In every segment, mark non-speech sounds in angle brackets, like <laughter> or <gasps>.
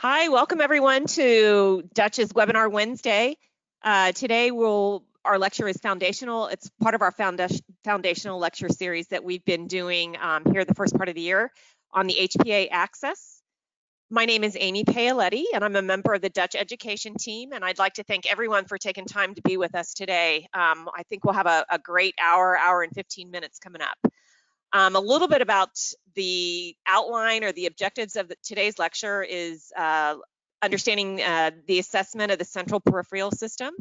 Hi, welcome everyone to Dutch's Webinar Wednesday. Uh, today we'll, our lecture is foundational. It's part of our foundation, foundational lecture series that we've been doing um, here the first part of the year on the HPA axis. My name is Amy Paoletti and I'm a member of the Dutch education team and I'd like to thank everyone for taking time to be with us today. Um, I think we'll have a, a great hour, hour and 15 minutes coming up. Um, a little bit about the outline or the objectives of the, today's lecture is uh, understanding uh, the assessment of the central peripheral system,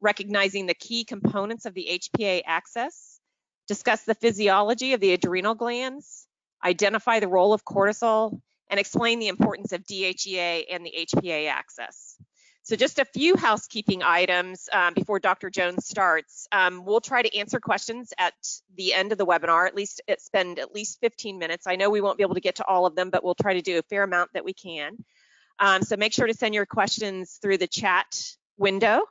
recognizing the key components of the HPA axis, discuss the physiology of the adrenal glands, identify the role of cortisol, and explain the importance of DHEA and the HPA axis. So just a few housekeeping items um, before Dr. Jones starts. Um, we'll try to answer questions at the end of the webinar, at least spend at least 15 minutes. I know we won't be able to get to all of them, but we'll try to do a fair amount that we can. Um, so make sure to send your questions through the chat window.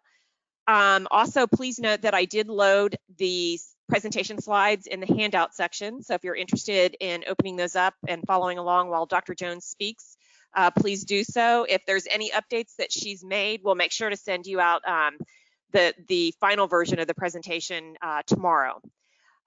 Um, also, please note that I did load the presentation slides in the handout section. So if you're interested in opening those up and following along while Dr. Jones speaks, uh, please do so. If there's any updates that she's made, we'll make sure to send you out um, the, the final version of the presentation uh, tomorrow.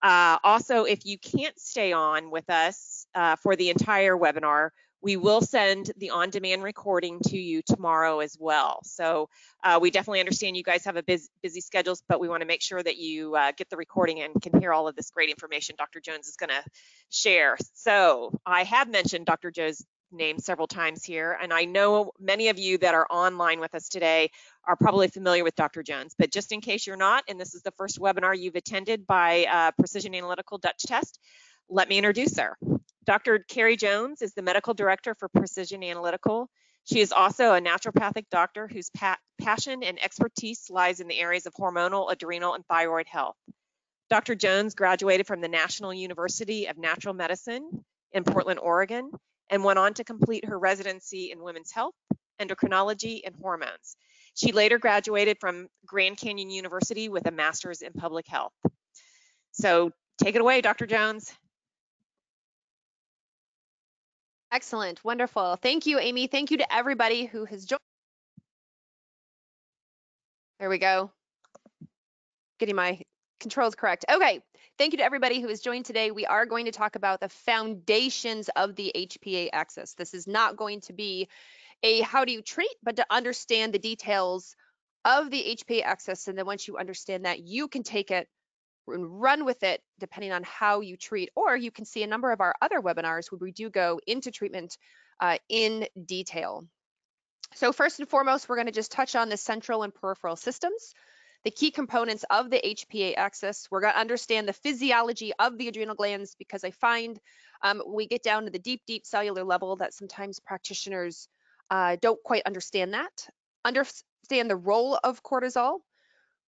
Uh, also, if you can't stay on with us uh, for the entire webinar, we will send the on-demand recording to you tomorrow as well. So uh, we definitely understand you guys have a busy, busy schedules, but we want to make sure that you uh, get the recording and can hear all of this great information Dr. Jones is going to share. So I have mentioned Dr. Jones name several times here, and I know many of you that are online with us today are probably familiar with Dr. Jones, but just in case you're not, and this is the first webinar you've attended by uh, Precision Analytical Dutch Test, let me introduce her. Dr. Carrie Jones is the Medical Director for Precision Analytical. She is also a naturopathic doctor whose pa passion and expertise lies in the areas of hormonal, adrenal, and thyroid health. Dr. Jones graduated from the National University of Natural Medicine in Portland, Oregon, and went on to complete her residency in women's health, endocrinology, and hormones. She later graduated from Grand Canyon University with a master's in public health. So take it away, Dr. Jones. Excellent, wonderful. Thank you, Amy. Thank you to everybody who has joined. There we go. Getting my controls correct. Okay, thank you to everybody who has joined today. We are going to talk about the foundations of the HPA axis. This is not going to be a how do you treat, but to understand the details of the HPA axis. And then once you understand that, you can take it and run with it depending on how you treat, or you can see a number of our other webinars where we do go into treatment uh, in detail. So first and foremost, we're going to just touch on the central and peripheral systems the key components of the HPA axis. We're going to understand the physiology of the adrenal glands because I find um, we get down to the deep, deep cellular level that sometimes practitioners uh, don't quite understand that. Understand the role of cortisol,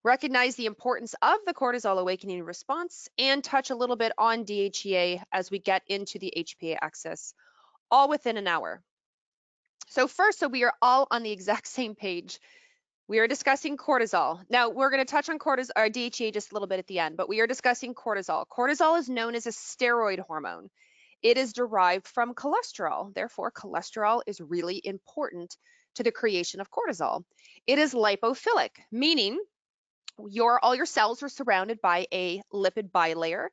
recognize the importance of the cortisol awakening response, and touch a little bit on DHEA as we get into the HPA axis, all within an hour. So first, so we are all on the <laughs> exact same page we are discussing cortisol. Now, we're going to touch on cortisol or uh, DHEA just a little bit at the end, but we are discussing cortisol. Cortisol is known as a steroid hormone. It is derived from cholesterol. Therefore, cholesterol is really important to the creation of cortisol. It is lipophilic, meaning your all your cells are surrounded by a lipid bilayer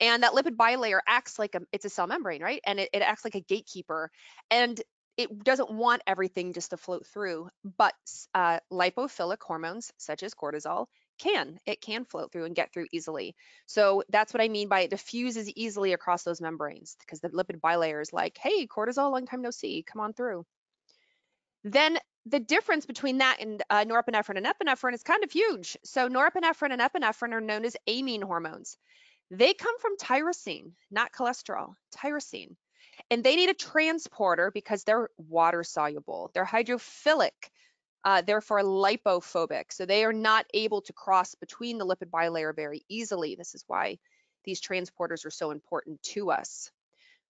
and that lipid bilayer acts like a it's a cell membrane right and it, it acts like a gatekeeper and it doesn't want everything just to float through, but uh, lipophilic hormones such as cortisol can. It can float through and get through easily. So that's what I mean by it diffuses easily across those membranes because the lipid bilayer is like, hey, cortisol, long time no see, come on through. Then the difference between that and uh, norepinephrine and epinephrine is kind of huge. So norepinephrine and epinephrine are known as amine hormones. They come from tyrosine, not cholesterol, tyrosine. And they need a transporter because they're water soluble. They're hydrophilic, uh, therefore lipophobic. So they are not able to cross between the lipid bilayer very easily. This is why these transporters are so important to us.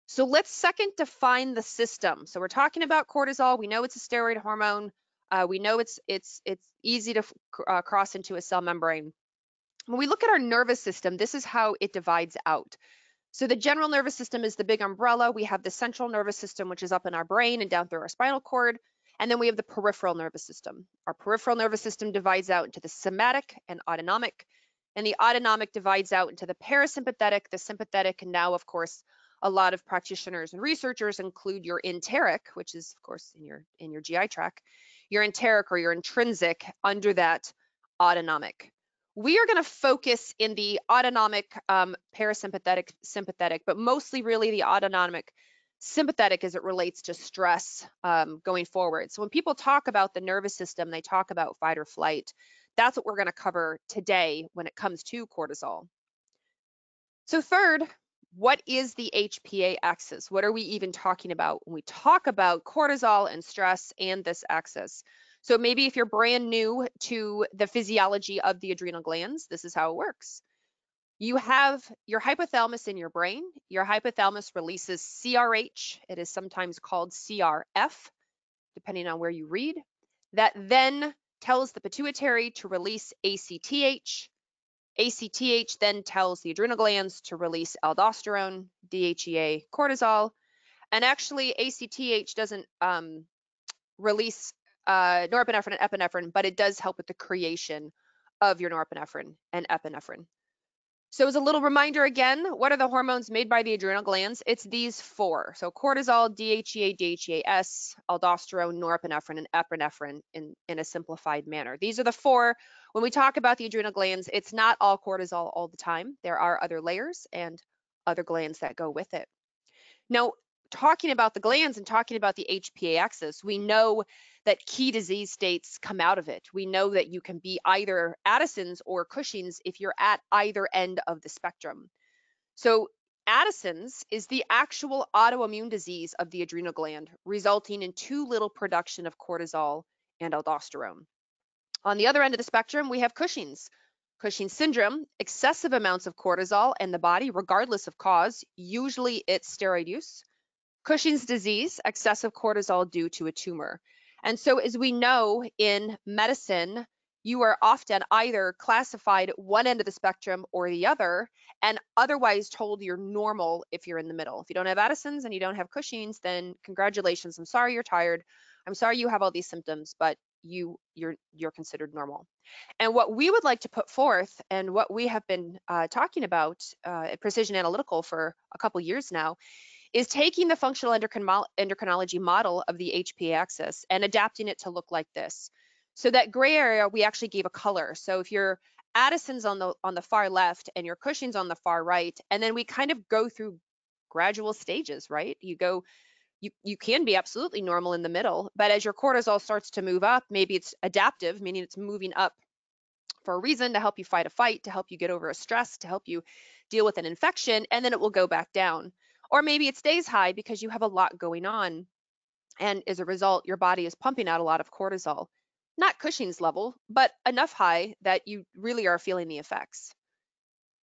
So let's second define the system. So we're talking about cortisol. We know it's a steroid hormone. Uh, we know it's it's it's easy to uh, cross into a cell membrane. When we look at our nervous system, this is how it divides out. So the general nervous system is the big umbrella. We have the central nervous system, which is up in our brain and down through our spinal cord. And then we have the peripheral nervous system. Our peripheral nervous system divides out into the somatic and autonomic, and the autonomic divides out into the parasympathetic, the sympathetic, and now, of course, a lot of practitioners and researchers include your enteric, which is, of course, in your in your GI tract, your enteric or your intrinsic under that autonomic. We are going to focus in the autonomic um, parasympathetic sympathetic, but mostly really the autonomic sympathetic as it relates to stress um, going forward. So when people talk about the nervous system, they talk about fight or flight. That's what we're going to cover today when it comes to cortisol. So third, what is the HPA axis? What are we even talking about when we talk about cortisol and stress and this axis? So maybe if you're brand new to the physiology of the adrenal glands, this is how it works. You have your hypothalamus in your brain. Your hypothalamus releases CRH. It is sometimes called CRF, depending on where you read. That then tells the pituitary to release ACTH. ACTH then tells the adrenal glands to release aldosterone, DHEA, cortisol. And actually, ACTH doesn't um, release uh, norepinephrine and epinephrine, but it does help with the creation of your norepinephrine and epinephrine. So as a little reminder again, what are the hormones made by the adrenal glands? It's these four. So cortisol, DHEA, DHEAS, aldosterone, norepinephrine, and epinephrine in, in a simplified manner. These are the four. When we talk about the adrenal glands, it's not all cortisol all the time. There are other layers and other glands that go with it. Now, talking about the glands and talking about the HPA axis, we know that key disease states come out of it. We know that you can be either Addison's or Cushing's if you're at either end of the spectrum. So Addison's is the actual autoimmune disease of the adrenal gland, resulting in too little production of cortisol and aldosterone. On the other end of the spectrum, we have Cushing's. Cushing's syndrome, excessive amounts of cortisol in the body, regardless of cause, usually it's steroid use. Cushing's disease, excessive cortisol due to a tumor. And so as we know in medicine, you are often either classified one end of the spectrum or the other, and otherwise told you're normal if you're in the middle. If you don't have Addison's and you don't have Cushing's, then congratulations. I'm sorry you're tired. I'm sorry you have all these symptoms, but you you're you're considered normal. And what we would like to put forth, and what we have been uh, talking about uh, at Precision Analytical for a couple years now, is taking the functional endocrinology model of the HPA axis and adapting it to look like this. So that gray area, we actually gave a color. So if your Addison's on the on the far left and your Cushing's on the far right, and then we kind of go through gradual stages, right? You go, you, you can be absolutely normal in the middle, but as your cortisol starts to move up, maybe it's adaptive, meaning it's moving up for a reason to help you fight a fight, to help you get over a stress, to help you deal with an infection, and then it will go back down. Or maybe it stays high because you have a lot going on. And as a result, your body is pumping out a lot of cortisol. Not Cushing's level, but enough high that you really are feeling the effects.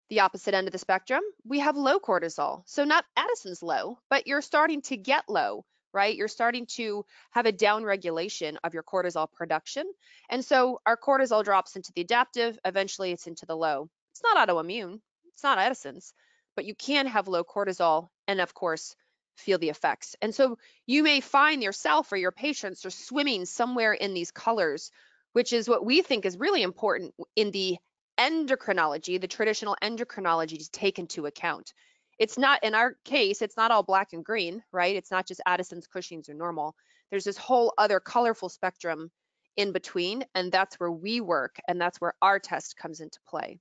The opposite end of the spectrum, we have low cortisol. So not Addison's low, but you're starting to get low, right? You're starting to have a down regulation of your cortisol production. And so our cortisol drops into the adaptive, eventually it's into the low. It's not autoimmune, it's not Addison's, but you can have low cortisol and of course feel the effects. And so you may find yourself or your patients are swimming somewhere in these colors, which is what we think is really important in the endocrinology, the traditional endocrinology to take into account. It's not, in our case, it's not all black and green, right? It's not just Addison's, Cushing's, or normal. There's this whole other colorful spectrum in between, and that's where we work, and that's where our test comes into play.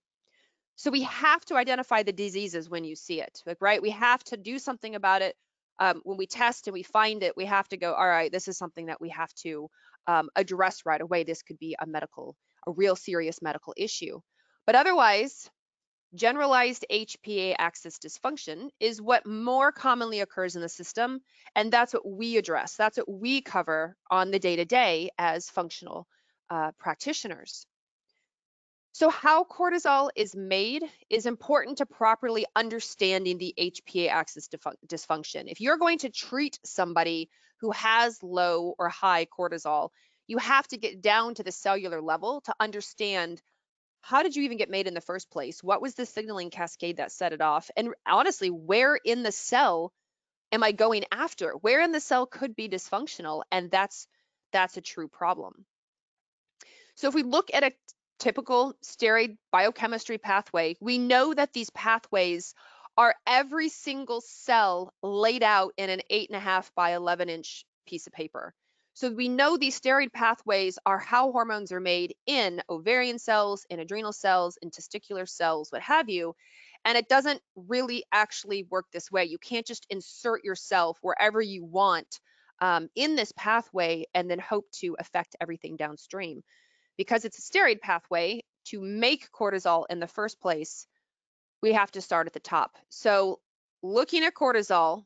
So we have to identify the diseases when you see it, like, right? We have to do something about it. Um, when we test and we find it, we have to go, all right, this is something that we have to um, address right away. This could be a medical, a real serious medical issue. But otherwise, generalized HPA axis dysfunction is what more commonly occurs in the system, and that's what we address. That's what we cover on the day-to-day -day as functional uh, practitioners. So how cortisol is made is important to properly understanding the HPA axis dysfunction. If you're going to treat somebody who has low or high cortisol, you have to get down to the cellular level to understand how did you even get made in the first place? What was the signaling cascade that set it off? And honestly, where in the cell am I going after? Where in the cell could be dysfunctional? And that's that's a true problem. So if we look at a typical steroid biochemistry pathway, we know that these pathways are every single cell laid out in an eight and a half by 11 inch piece of paper. So we know these steroid pathways are how hormones are made in ovarian cells, in adrenal cells, in testicular cells, what have you. And it doesn't really actually work this way. You can't just insert yourself wherever you want um, in this pathway and then hope to affect everything downstream. Because it's a steroid pathway, to make cortisol in the first place, we have to start at the top. So looking at cortisol,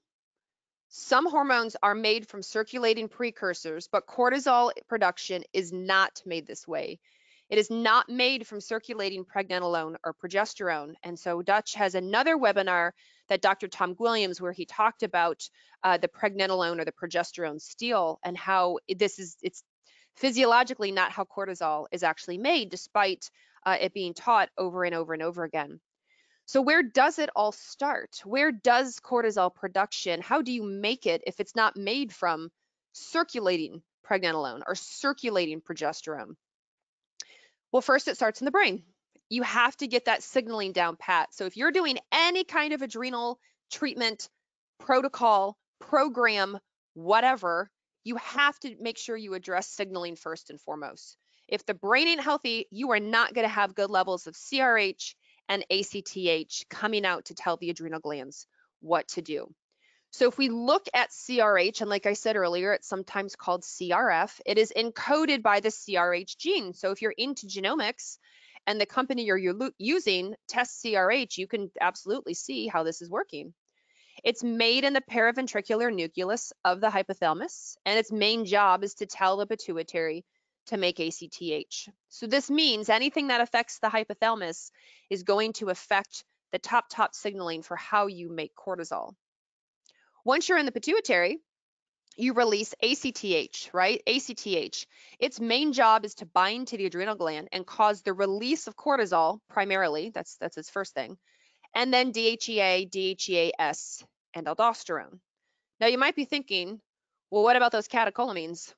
some hormones are made from circulating precursors, but cortisol production is not made this way. It is not made from circulating pregnenolone or progesterone. And so Dutch has another webinar that Dr. Tom Williams, where he talked about uh, the pregnenolone or the progesterone steal and how this is, it's physiologically not how cortisol is actually made, despite uh, it being taught over and over and over again. So where does it all start? Where does cortisol production, how do you make it if it's not made from circulating pregnenolone or circulating progesterone? Well, first it starts in the brain. You have to get that signaling down pat. So if you're doing any kind of adrenal treatment, protocol, program, whatever, you have to make sure you address signaling first and foremost. If the brain ain't healthy, you are not going to have good levels of CRH and ACTH coming out to tell the adrenal glands what to do. So if we look at CRH, and like I said earlier, it's sometimes called CRF, it is encoded by the CRH gene. So if you're into genomics and the company you're using tests CRH, you can absolutely see how this is working. It's made in the paraventricular nucleus of the hypothalamus, and its main job is to tell the pituitary to make ACTH. So this means anything that affects the hypothalamus is going to affect the top top signaling for how you make cortisol. Once you're in the pituitary, you release ACTH, right? ACTH. Its main job is to bind to the adrenal gland and cause the release of cortisol primarily. That's that's its first thing. And then DHEA, DHEAS, and aldosterone. Now you might be thinking, well, what about those catecholamines?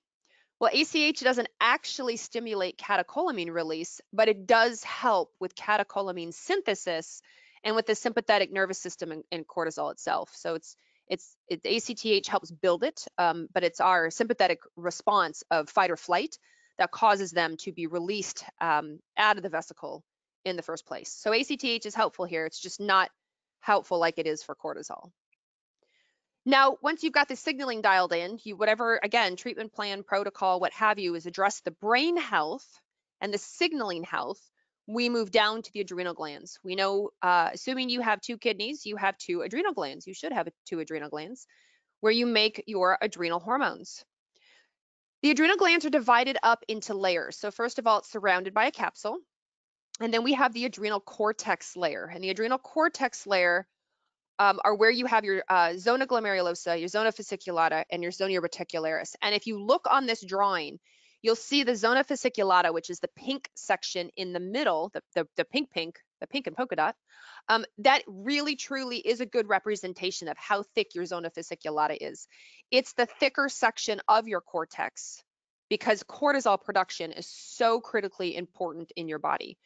Well, ACTH doesn't actually stimulate catecholamine release, but it does help with catecholamine synthesis and with the sympathetic nervous system and, and cortisol itself. So it's it's it, ACTH helps build it, um, but it's our sympathetic response of fight or flight that causes them to be released um, out of the vesicle in the first place. So ACTH is helpful here. It's just not helpful like it is for cortisol. Now, once you've got the signaling dialed in, you whatever, again, treatment plan, protocol, what have you, is address the brain health and the signaling health, we move down to the adrenal glands. We know, uh, assuming you have two kidneys, you have two adrenal glands. You should have two adrenal glands where you make your adrenal hormones. The adrenal glands are divided up into layers. So first of all, it's surrounded by a capsule. And then we have the adrenal cortex layer. And the adrenal cortex layer um, are where you have your uh, zona glomerulosa, your zona fasciculata, and your zona reticularis. And if you look on this drawing, you'll see the zona fasciculata, which is the pink section in the middle, the, the, the pink pink, the pink and polka dot. Um, that really truly is a good representation of how thick your zona fasciculata is. It's the thicker section of your cortex because cortisol production is so critically important in your body.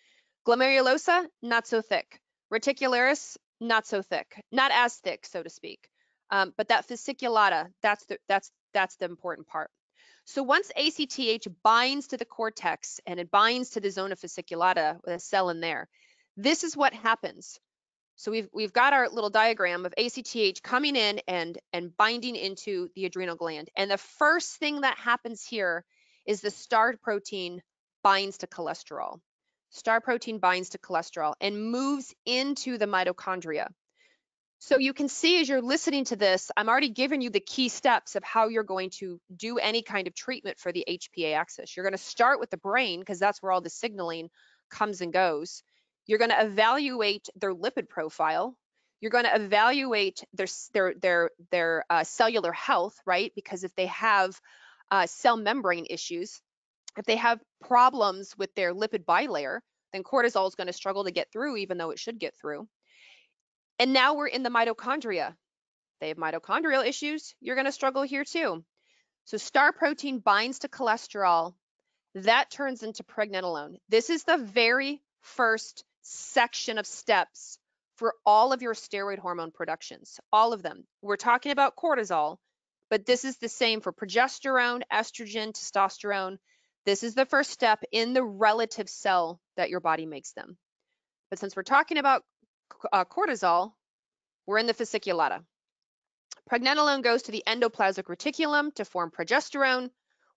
Glomerulosa, not so thick. Reticularis, not so thick, not as thick, so to speak. Um, but that fasciculata, that's the, that's, that's the important part. So once ACTH binds to the cortex and it binds to the zona fasciculata with a cell in there, this is what happens. So we've we've got our little diagram of ACTH coming in and and binding into the adrenal gland. And the first thing that happens here is the star protein binds to cholesterol. Star protein binds to cholesterol and moves into the mitochondria. So you can see as you're listening to this, I'm already giving you the key steps of how you're going to do any kind of treatment for the HPA axis. You're going to start with the brain because that's where all the signaling comes and goes. You're going to evaluate their lipid profile. You're going to evaluate their their their their uh, cellular health, right? Because if they have uh, cell membrane issues, if they have problems with their lipid bilayer, then cortisol is going to struggle to get through, even though it should get through. And now we're in the mitochondria. They have mitochondrial issues, you're going to struggle here too. So star protein binds to cholesterol. That turns into pregnenolone. This is the very first section of steps for all of your steroid hormone productions, all of them. We're talking about cortisol, but this is the same for progesterone, estrogen, testosterone. This is the first step in the relative cell that your body makes them. But since we're talking about uh, cortisol, we're in the fasciculata. Pregnenolone goes to the endoplasmic reticulum to form progesterone,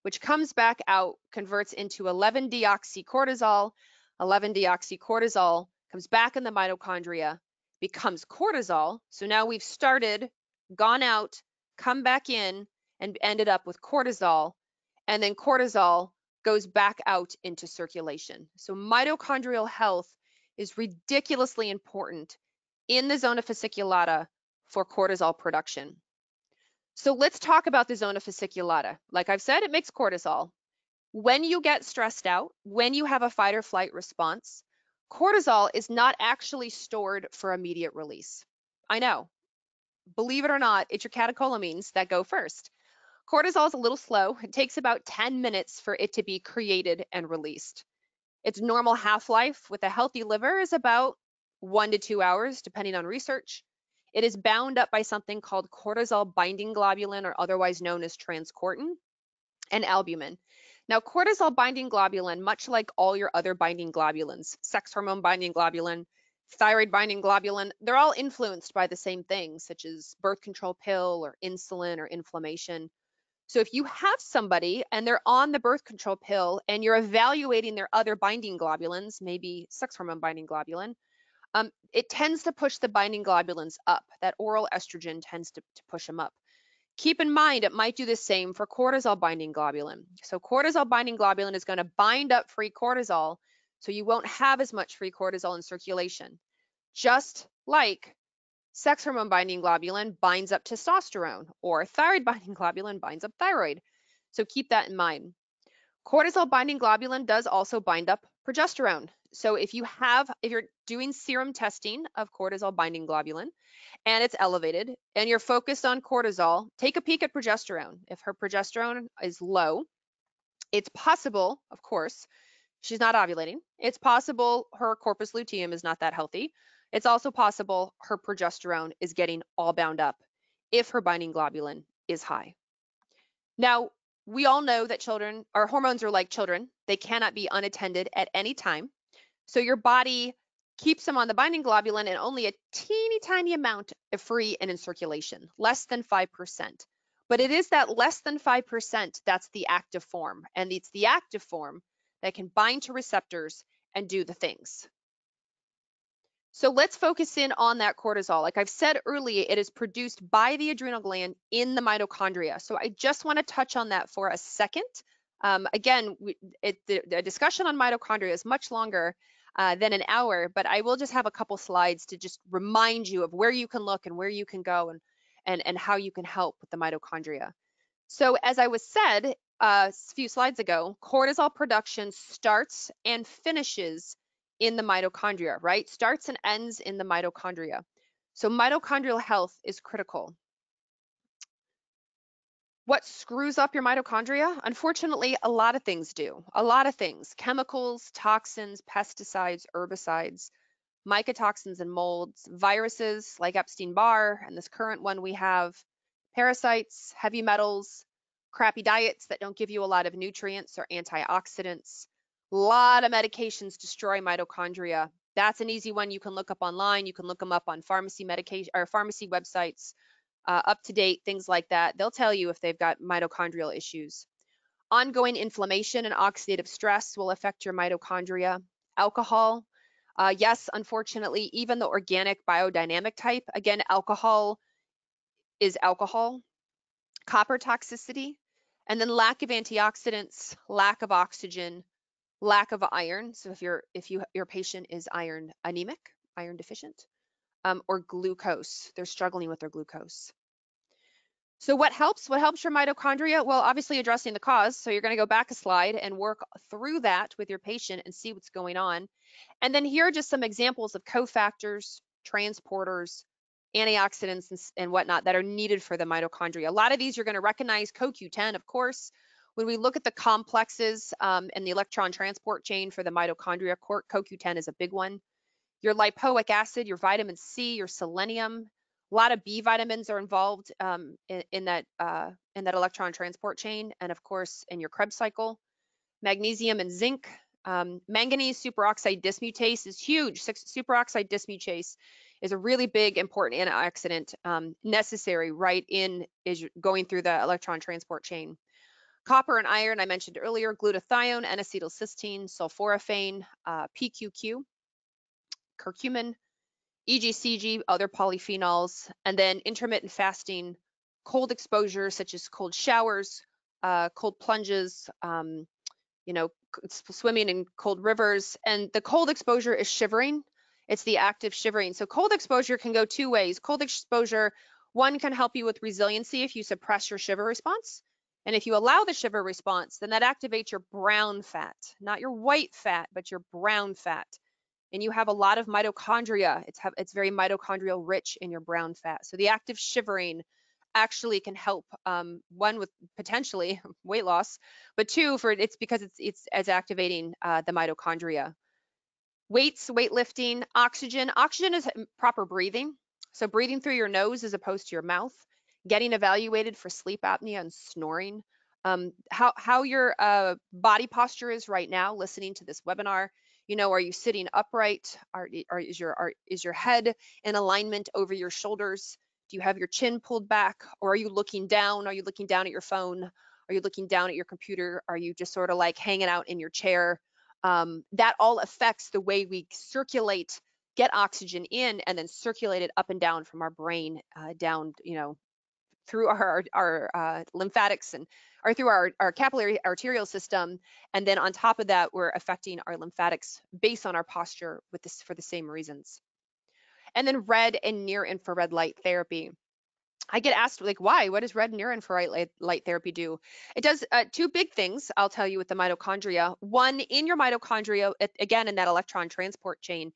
which comes back out, converts into 11-deoxycortisol. 11-deoxycortisol comes back in the mitochondria, becomes cortisol. So now we've started, gone out, come back in, and ended up with cortisol. And then cortisol goes back out into circulation. So mitochondrial health is ridiculously important in the zona fasciculata for cortisol production. So let's talk about the zona fasciculata. Like I've said, it makes cortisol. When you get stressed out, when you have a fight or flight response, cortisol is not actually stored for immediate release. I know. Believe it or not, it's your catecholamines that go first. Cortisol is a little slow. It takes about 10 minutes for it to be created and released. Its normal half-life with a healthy liver is about one to two hours, depending on research. It is bound up by something called cortisol binding globulin, or otherwise known as transcortin, and albumin. Now, cortisol binding globulin, much like all your other binding globulins, sex hormone binding globulin, thyroid binding globulin, they're all influenced by the same things, such as birth control pill or insulin or inflammation. So if you have somebody and they're on the birth control pill and you're evaluating their other binding globulins, maybe sex hormone binding globulin, um, it tends to push the binding globulins up. That oral estrogen tends to, to push them up. Keep in mind, it might do the same for cortisol binding globulin. So cortisol binding globulin is going to bind up free cortisol, so you won't have as much free cortisol in circulation. Just like sex hormone binding globulin binds up testosterone or thyroid <laughs> binding globulin binds up thyroid. So keep that in mind. Cortisol binding globulin does also bind up progesterone. So if you have, if you're doing serum testing of cortisol binding globulin and it's elevated and you're focused on cortisol, take a peek at progesterone. If her progesterone is low, it's possible, of course, she's not ovulating. It's possible her corpus luteum is not that healthy. It's also possible her progesterone is getting all bound up if her binding globulin is high. Now, we all know that children, our hormones are like children. They cannot be unattended at any time. So your body keeps them on the binding globulin and only a teeny tiny amount of free and in circulation, less than 5%. But it is that less than 5% that's the active form. And it's the active form that can bind to receptors and do the things. So let's focus in on that cortisol. Like I've said earlier, it is produced by the adrenal gland in the mitochondria. So I just want to touch on that for a second. Um, again, we, it, the, the, discussion on mitochondria is much longer uh, than an hour, but I will just have a couple slides to just remind you of where you can look and where you can go and, and, and how you can help with the mitochondria. So as I was said uh, a few slides ago, cortisol production starts and finishes in the mitochondria, right? Starts and ends in the mitochondria. So mitochondrial health is critical. What screws up your mitochondria? Unfortunately, a lot of things do. A lot of things. Chemicals, toxins, pesticides, herbicides, mycotoxins and molds, viruses like Epstein-Barr and this current one we have, parasites, heavy metals, crappy diets that don't give you a lot of nutrients or antioxidants, a lot of medications destroy mitochondria. That's an easy one you can look up online. You can look them up on pharmacy medication or pharmacy websites, uh, up to date, things like that. They'll tell you if they've got mitochondrial issues. Ongoing inflammation and oxidative stress will affect your mitochondria. Alcohol, uh, yes, unfortunately, even the organic biodynamic type, again, alcohol is alcohol. Copper toxicity, and then lack of antioxidants, lack of oxygen, lack of iron. So if your if you your patient is iron anemic, iron deficient, um, or glucose, they're struggling with their glucose. So what helps? What helps your mitochondria? Well, obviously addressing the cause. So you're going to go back a slide and work through that with your patient and see what's going on. And then here are just some examples of cofactors, transporters, antioxidants and, and whatnot that are needed for the mitochondria. A lot of these you're going to recognize CoQ10, of course. When we look at the complexes um, and the electron transport chain for the mitochondria, CoQ10 is a big one. Your lipoic acid, your vitamin C, your selenium, a lot of B vitamins are involved um, in, in, that uh, in that electron transport chain, and of course in your Krebs cycle. Magnesium and zinc, um, manganese superoxide dismutase is huge. Superoxide dismutase is a really big, important antioxidant um, necessary right in is going through the electron transport chain. Copper and iron, I mentioned earlier, glutathione, N-acetylcysteine, sulforaphane, uh, PQQ, curcumin, EGCG, other polyphenols, and then intermittent fasting, cold exposure such as cold showers, uh, cold plunges, um, you know, swimming in cold rivers. And the cold exposure is shivering. It's the active shivering. So cold exposure can go two ways. Cold exposure, one can help you with resiliency if you suppress your shiver response. And if you allow the shiver response, then that activates your brown fat, not your white fat, but your brown fat and you have a lot of mitochondria. It's, have, it's very mitochondrial rich in your brown fat. So the active shivering actually can help um, one with potentially <laughs> weight loss, but two for it's because it's it's as activating uh, the mitochondria. Weights, weightlifting, oxygen. Oxygen is proper breathing. So breathing through your nose as opposed to your mouth. Getting evaluated for sleep apnea and snoring. Um, how how your uh, body posture is right now, listening to this webinar you know, are you sitting upright? Are, are, is, your, are, is your head in alignment over your shoulders? Do you have your chin pulled back? Or are you looking down? Are you looking down at your phone? Are you looking down at your computer? Are you just sort of like hanging out in your chair? Um, that all affects the way we circulate, get oxygen in, and then circulate it up and down from our brain uh, down, you know, through our, our uh, lymphatics and or through our, our capillary arterial system. And then on top of that, we're affecting our lymphatics based on our posture with this for the same reasons. And then red and near infrared light therapy. I get asked like, why? What does red near infrared light, light therapy do? It does uh, two big things. I'll tell you with the mitochondria. One, in your mitochondria, again in that electron transport chain,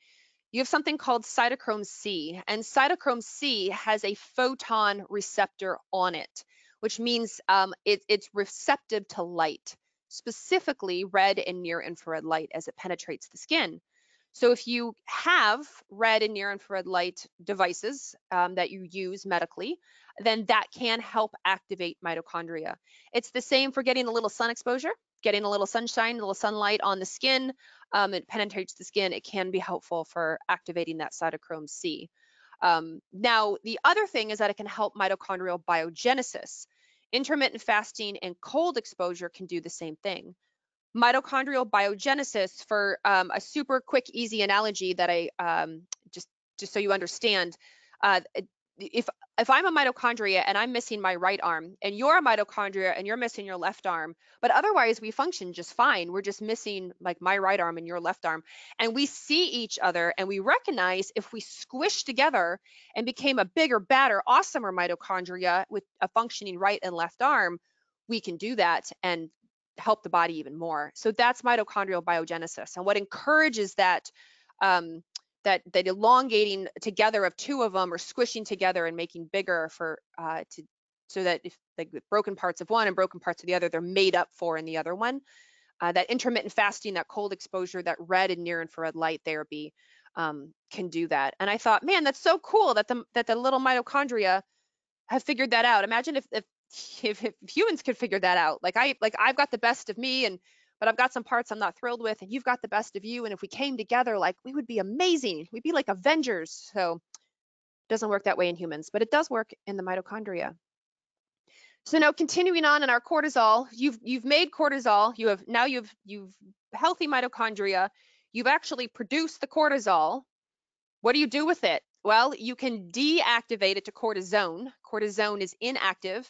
you have something called cytochrome C, and cytochrome C has a photon receptor on it which means um, it, it's receptive to light, specifically red and near infrared light as it penetrates the skin. So if you have red and near infrared light devices um, that you use medically, then that can help activate mitochondria. It's the same for getting a little sun exposure, getting a little sunshine, a little sunlight on the skin. Um, it penetrates the skin. It can be helpful for activating that cytochrome C. Um, now, the other thing is that it can help mitochondrial biogenesis. Intermittent fasting and cold exposure can do the same thing. Mitochondrial biogenesis, for um, a super quick, easy analogy that I um, just just so you understand, uh, if if I'm a mitochondria and I'm missing my right arm and you're a mitochondria and you're missing your left arm, but otherwise we function just fine. We're just missing like my right arm and your left arm. And we see each other and we recognize if we squish together and became a bigger, badder, awesomer mitochondria with a functioning right and left arm, we can do that and help the body even more. So that's mitochondrial biogenesis. And what encourages that um, that that elongating together of two of them or squishing together and making bigger for uh, to so that if like broken parts of one and broken parts of the other, they're made up for in the other one. Uh, that intermittent fasting, that cold exposure, that red and near infrared light therapy um, can do that. And I thought, man, that's so cool that the that the little mitochondria have figured that out. Imagine if if if, if humans could figure that out. Like I like I've got the best of me and but I've got some parts I'm not thrilled with, and you've got the best of you. And if we came together, like we would be amazing. We'd be like Avengers. So it doesn't work that way in humans, but it does work in the mitochondria. So now continuing on in our cortisol, you've you've made cortisol. You have now you've you've healthy mitochondria. You've actually produced the cortisol. What do you do with it? Well, you can deactivate it to cortisone. Cortisone is inactive.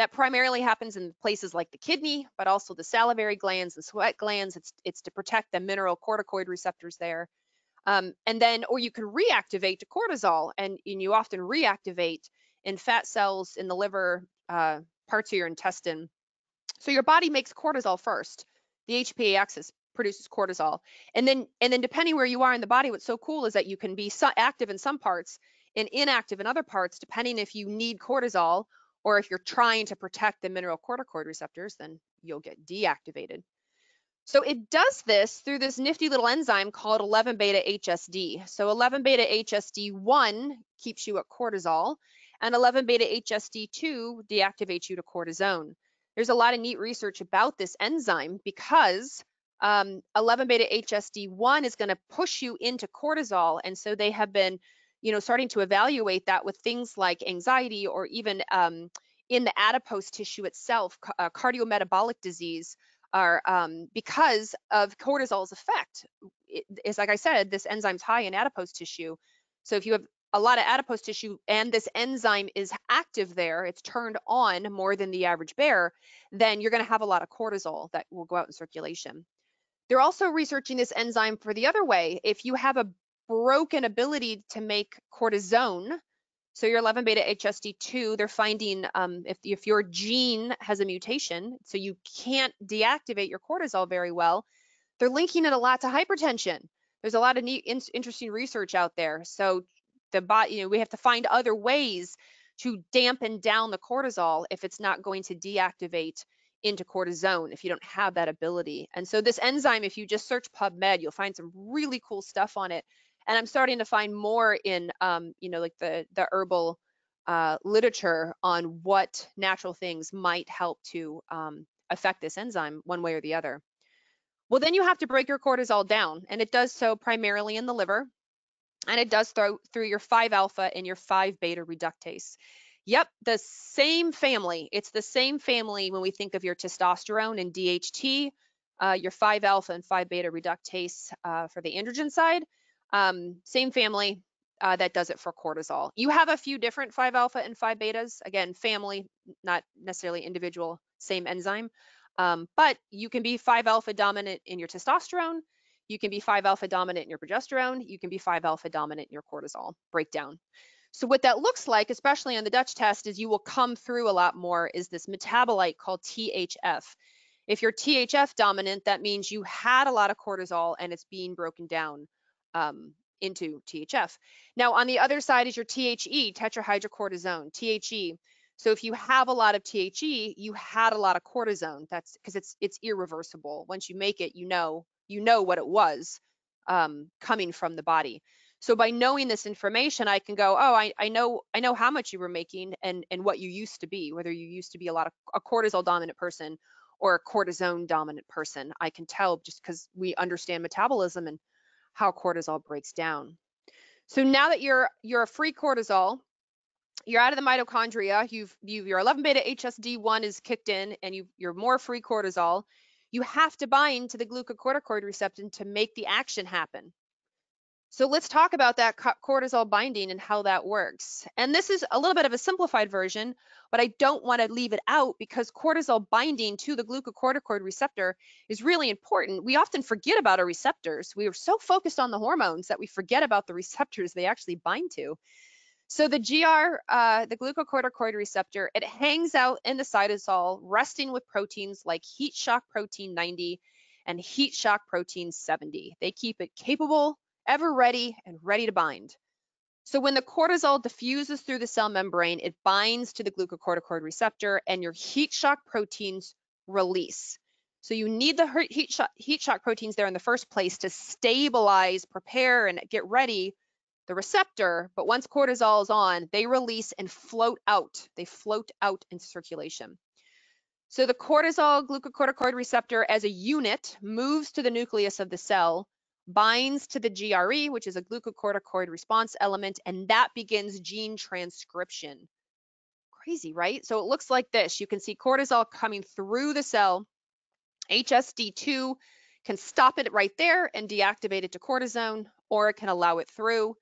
That primarily happens in places like the kidney, but also the salivary glands and sweat glands. It's, it's to protect the mineralocorticoid receptors there. Um, and then, or you can reactivate to cortisol, and, and you often reactivate in fat cells in the liver, uh, parts of your intestine. So your body makes cortisol first. The HPA axis produces cortisol, and then and then depending where you are in the body, what's so cool is that you can be so active in some parts and inactive in other parts, depending if you need cortisol or if you're trying to protect the mineralocorticoid receptors, then you'll get deactivated. So it does this through this nifty little enzyme called 11 beta HSD. So 11 beta HSD1 keeps you at cortisol and 11 beta HSD2 deactivates you to cortisone. There's a lot of neat research about this enzyme because um, 11 beta HSD1 is going to push you into cortisol. And so they have been, you know, starting to evaluate that with things like anxiety or even um, in the adipose tissue itself, uh, cardiometabolic disease are um, because of cortisol's effect. It, it's like I said, this enzyme's high in adipose tissue. So if you have a lot of adipose tissue and this enzyme is active there, it's turned on more than the average bear, then you're going to have a lot of cortisol that will go out in circulation. They're also researching this enzyme for the other way. If you have a broken ability to make cortisone, so your 11 beta HSD2, they're finding um, if, if your gene has a mutation, so you can't deactivate your cortisol very well, they're linking it a lot to hypertension. There's a lot of neat, in, interesting research out there. So the body, you know, we have to find other ways to dampen down the cortisol if it's not going to deactivate into cortisone if you don't have that ability. And so this enzyme, if you just search PubMed, you'll find some really cool stuff on it and I'm starting to find more in, um, you know, like the the herbal uh, literature on what natural things might help to um, affect this enzyme one way or the other. Well, then you have to break your cortisol down, and it does so primarily in the liver, and it does through through your 5 alpha and your 5 beta reductase. Yep, the same family. It's the same family when we think of your testosterone and DHT, uh, your 5 alpha and 5 beta reductase uh, for the androgen side, um, same family uh, that does it for cortisol. You have a few different 5 alpha and 5 betas. Again, family, not necessarily individual, same enzyme. Um, but you can be 5 alpha dominant in your testosterone. You can be 5 alpha dominant in your progesterone. You can be 5 alpha dominant in your cortisol breakdown. So what that looks like, especially on the Dutch test, is you will come through a lot more is this metabolite called THF. If you're THF dominant, that means you had a lot of cortisol and it's being broken down um, into THF. Now, on the other side is your THE, tetrahydrocortisone, THE. So if you have a lot of THE, you had a lot of cortisone. That's because it's it's irreversible. Once you make it, you know you know what it was um, coming from the body. So by knowing this information, I can go, oh, I, I know I know how much you were making and and what you used to be, whether you used to be a lot of a cortisol dominant person or a cortisone dominant person. I can tell just because we understand metabolism and how cortisol breaks down. So now that you're you're a free cortisol, you're out of the mitochondria, you've you, your 11 beta HSD1 is kicked in and you you're more free cortisol, you have to bind to the glucocorticoid receptor to make the action happen. So let's talk about that cortisol binding and how that works. And this is a little bit of a simplified version, but I don't want to leave it out because cortisol binding to the glucocorticoid receptor is really important. We often forget about our receptors. We are so focused on the hormones that we forget about the receptors they actually bind to. So the GR, uh, the glucocorticoid receptor, it hangs out in the cytosol, resting with proteins like heat shock protein 90 and heat shock protein 70. They keep it capable ever ready and ready to bind. So when the cortisol diffuses through the cell membrane, it binds to the glucocorticoid receptor and your heat shock proteins release. So you need the heat shock, heat shock proteins there in the first place to stabilize, prepare, and get ready the receptor. But once cortisol is on, they release and float out. They float out into circulation. So the cortisol glucocorticoid receptor as a unit moves to the nucleus of the cell binds to the GRE, which is a glucocorticoid response element, and that begins gene transcription. Crazy, right? So it looks like this. You can see cortisol coming through the cell. HSD2 can stop it right there and deactivate it to cortisone, or it can allow it through.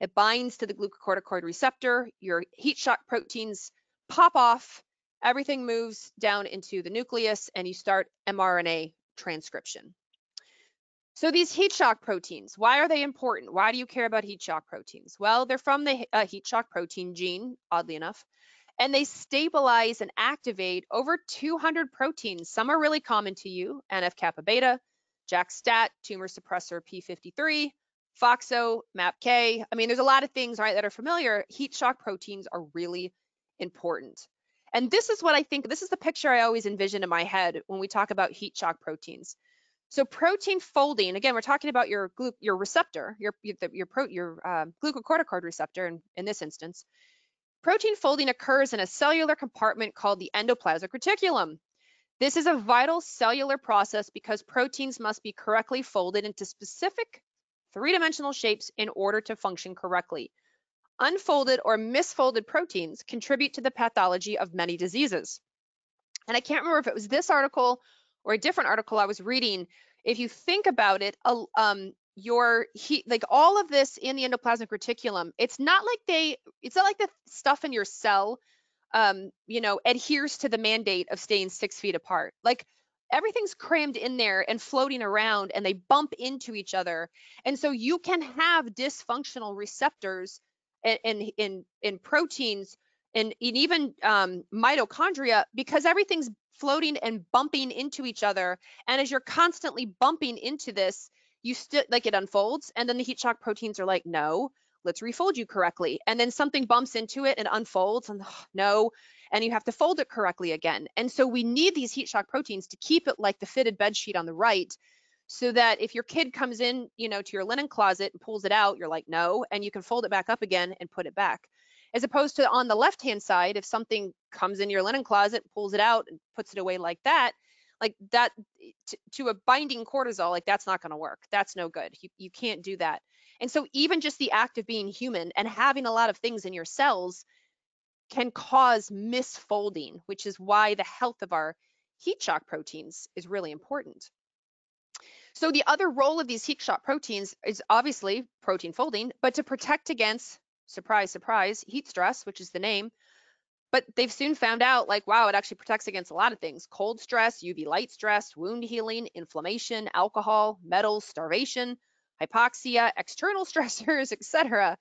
It binds to the glucocorticoid receptor. Your heat shock proteins pop off. Everything moves down into the nucleus, and you start mRNA transcription. So these heat shock proteins, why are they important? Why do you care about heat shock proteins? Well, they're from the uh, heat shock protein gene, oddly enough, and they stabilize and activate over 200 proteins. Some are really common to you, NF-kappa beta, JAK-STAT, tumor suppressor P53, FOXO, MAPK. I mean, there's a lot of things, right, that are familiar. Heat shock proteins are really important. And this is what I think, this is the picture I always envision in my head when we talk about heat shock proteins. So protein folding, again, we're talking about your your receptor, your your your, your uh, glucocorticoid receptor in, in this instance. Protein folding occurs in a cellular compartment called the endoplasmic reticulum. This is a vital cellular process because proteins must be correctly folded into specific three-dimensional shapes in order to function correctly. Unfolded or misfolded proteins contribute to the pathology of many diseases. And I can't remember if it was this article or a different article I was reading. If you think about it, um, your heat, like all of this in the endoplasmic reticulum, it's not like they, it's not like the stuff in your cell, um, you know, adheres to the mandate of staying six feet apart. Like everything's crammed in there and floating around and they bump into each other. And so you can have dysfunctional receptors in, in, in proteins and, and even um, mitochondria because everything's floating and bumping into each other. And as you're constantly bumping into this, you still like it unfolds and then the heat shock proteins are like, no, let's refold you correctly. And then something bumps into it and unfolds and oh, no, and you have to fold it correctly again. And so we need these heat shock proteins to keep it like the fitted bed sheet on the right so that if your kid comes in, you know, to your linen closet and pulls it out, you're like, no, and you can fold it back up again and put it back. As opposed to on the left-hand side, if something comes in your linen closet, pulls it out and puts it away like that, like that eh, to a binding cortisol, like that's not going to work. That's no good. You, you can't do that. And so even just the act of being human and having a lot of things in your cells can cause misfolding, which is why the health of our heat shock proteins is really important. So the other role of these heat shock proteins is obviously protein folding, but to protect against, surprise, surprise, heat stress, which is the name, but they've soon found out like, wow, it actually protects against a lot of things. Cold stress, UV light stress, wound healing, inflammation, alcohol, metals, starvation, hypoxia, external <laughs> stressors, etc.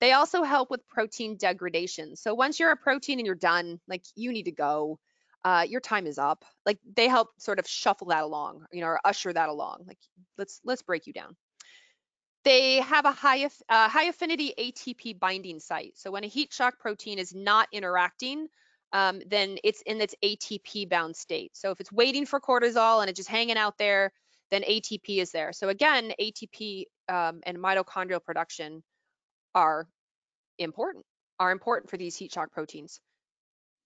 They also help with protein degradation. So once you're a protein and you're done, like you need to go, uh, your time is up. Like they help sort of shuffle that along, you know, or usher that along. Like let's let's break you down. They have a high, uh, high affinity ATP binding site. So when a heat shock protein is not interacting, um, then it's in its ATP bound state. So if it's waiting for cortisol and it's just hanging out there, then ATP is there. So again, ATP um, and mitochondrial production are important, are important for these heat shock proteins.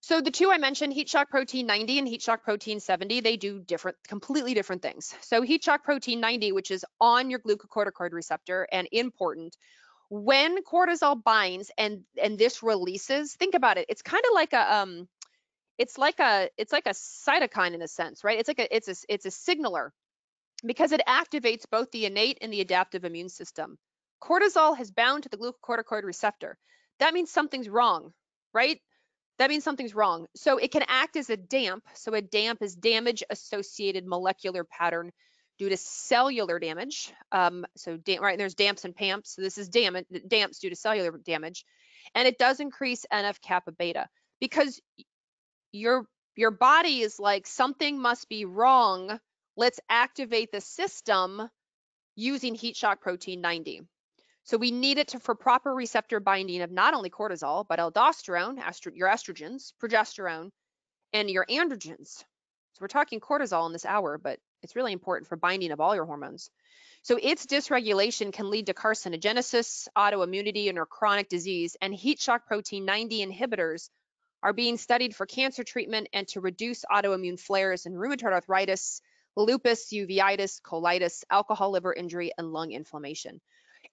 So the two I mentioned, heat shock protein 90 and heat shock protein 70, they do different, completely different things. So heat shock protein 90, which is on your glucocorticoid receptor and important, when cortisol binds and and this releases, think about it. It's kind of like a um, it's like a it's like a cytokine in a sense, right? It's like a it's a it's a signaler because it activates both the innate and the adaptive immune system. Cortisol has bound to the glucocorticoid receptor. That means something's wrong, right? That means something's wrong. So it can act as a damp. So a damp is damage associated molecular pattern due to cellular damage. Um, so right, there's damps and PAMPs. So this is dam damps due to cellular damage. And it does increase NF kappa beta because your your body is like something must be wrong. Let's activate the system using heat shock protein 90. So we need it to, for proper receptor binding of not only cortisol, but aldosterone, estro, your estrogens, progesterone, and your androgens. So we're talking cortisol in this hour, but it's really important for binding of all your hormones. So its dysregulation can lead to carcinogenesis, autoimmunity, and or chronic disease, and heat shock protein 90 inhibitors are being studied for cancer treatment and to reduce autoimmune flares in rheumatoid arthritis, lupus, uveitis, colitis, alcohol liver injury, and lung inflammation.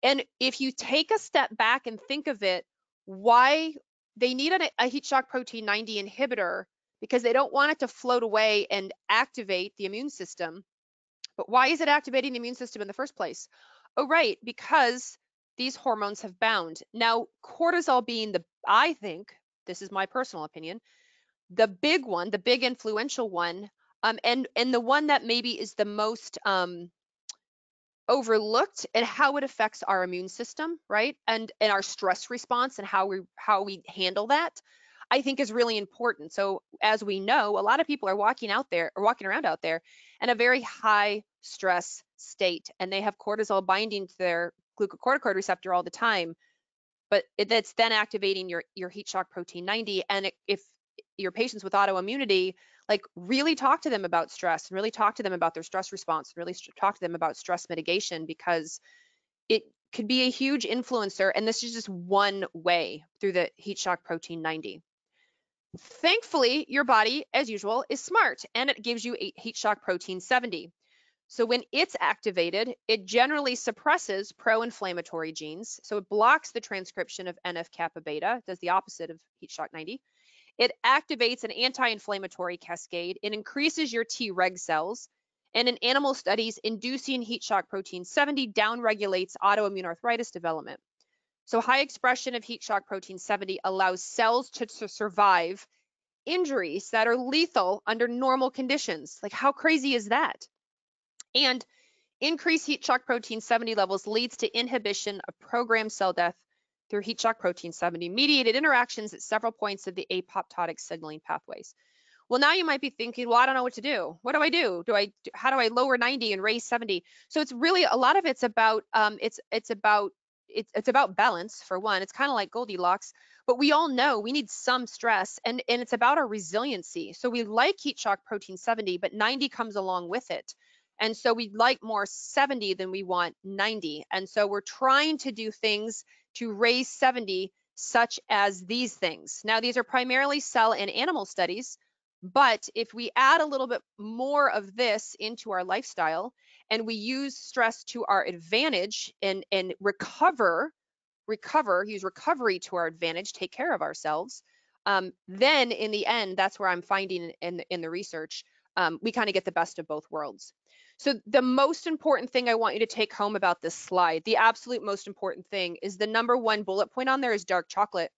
And if you take a step back and think of it, why they need a, a heat shock protein 90 inhibitor because they don't want it to float away and activate the immune system. But why is it activating the immune system in the first place? Oh, right, because these hormones have bound. Now, cortisol being the, I think, this is my personal opinion, the big one, the big influential one, um, and and the one that maybe is the most um, overlooked and how it affects our immune system, right? And and our stress response and how we how we handle that, I think is really important. So as we know, a lot of people are walking out there or walking around out there in a very high stress state and they have cortisol binding to their glucocorticoid receptor all the time, but it, that's then activating your, your heat shock protein 90. And it, if your patients with autoimmunity, like really talk to them about stress and really talk to them about their stress response, and really talk to them about stress mitigation because it could be a huge influencer. And this is just one way through the heat shock protein 90. Thankfully, your body, as usual, is smart and it gives you a heat shock protein 70. So when it's activated, it generally suppresses pro-inflammatory genes. So it blocks the transcription of NF-kappa beta, does the opposite of heat shock 90. It activates an anti-inflammatory cascade. It increases your Treg cells. And in animal studies, inducing heat shock protein 70 downregulates autoimmune arthritis development. So high expression of heat shock protein 70 allows cells to, to survive injuries that are lethal under normal conditions. Like how crazy is that? And increased heat shock protein 70 levels leads to inhibition of programmed cell death through heat shock protein 70 mediated interactions at several points of the apoptotic signaling pathways. Well, now you might be thinking, well, I don't know what to do. What do I do? Do I how do I lower 90 and raise 70? So it's really a lot of it's about um, it's it's about it's, it's about balance for one. It's kind of like Goldilocks, but we all know we need some stress and, and it's about our resiliency. So we like heat shock protein 70, but 90 comes along with it. And so we'd like more 70 than we want 90. And so we're trying to do things to raise 70, such as these things. Now, these are primarily cell and animal studies, but if we add a little bit more of this into our lifestyle and we use stress to our advantage and, and recover, recover, use recovery to our advantage, take care of ourselves, um, then in the end, that's where I'm finding in, in the research, um, we kind of get the best of both worlds. So the most important thing I want you to take home about this slide, the absolute most important thing is the number one bullet point on there is dark chocolate.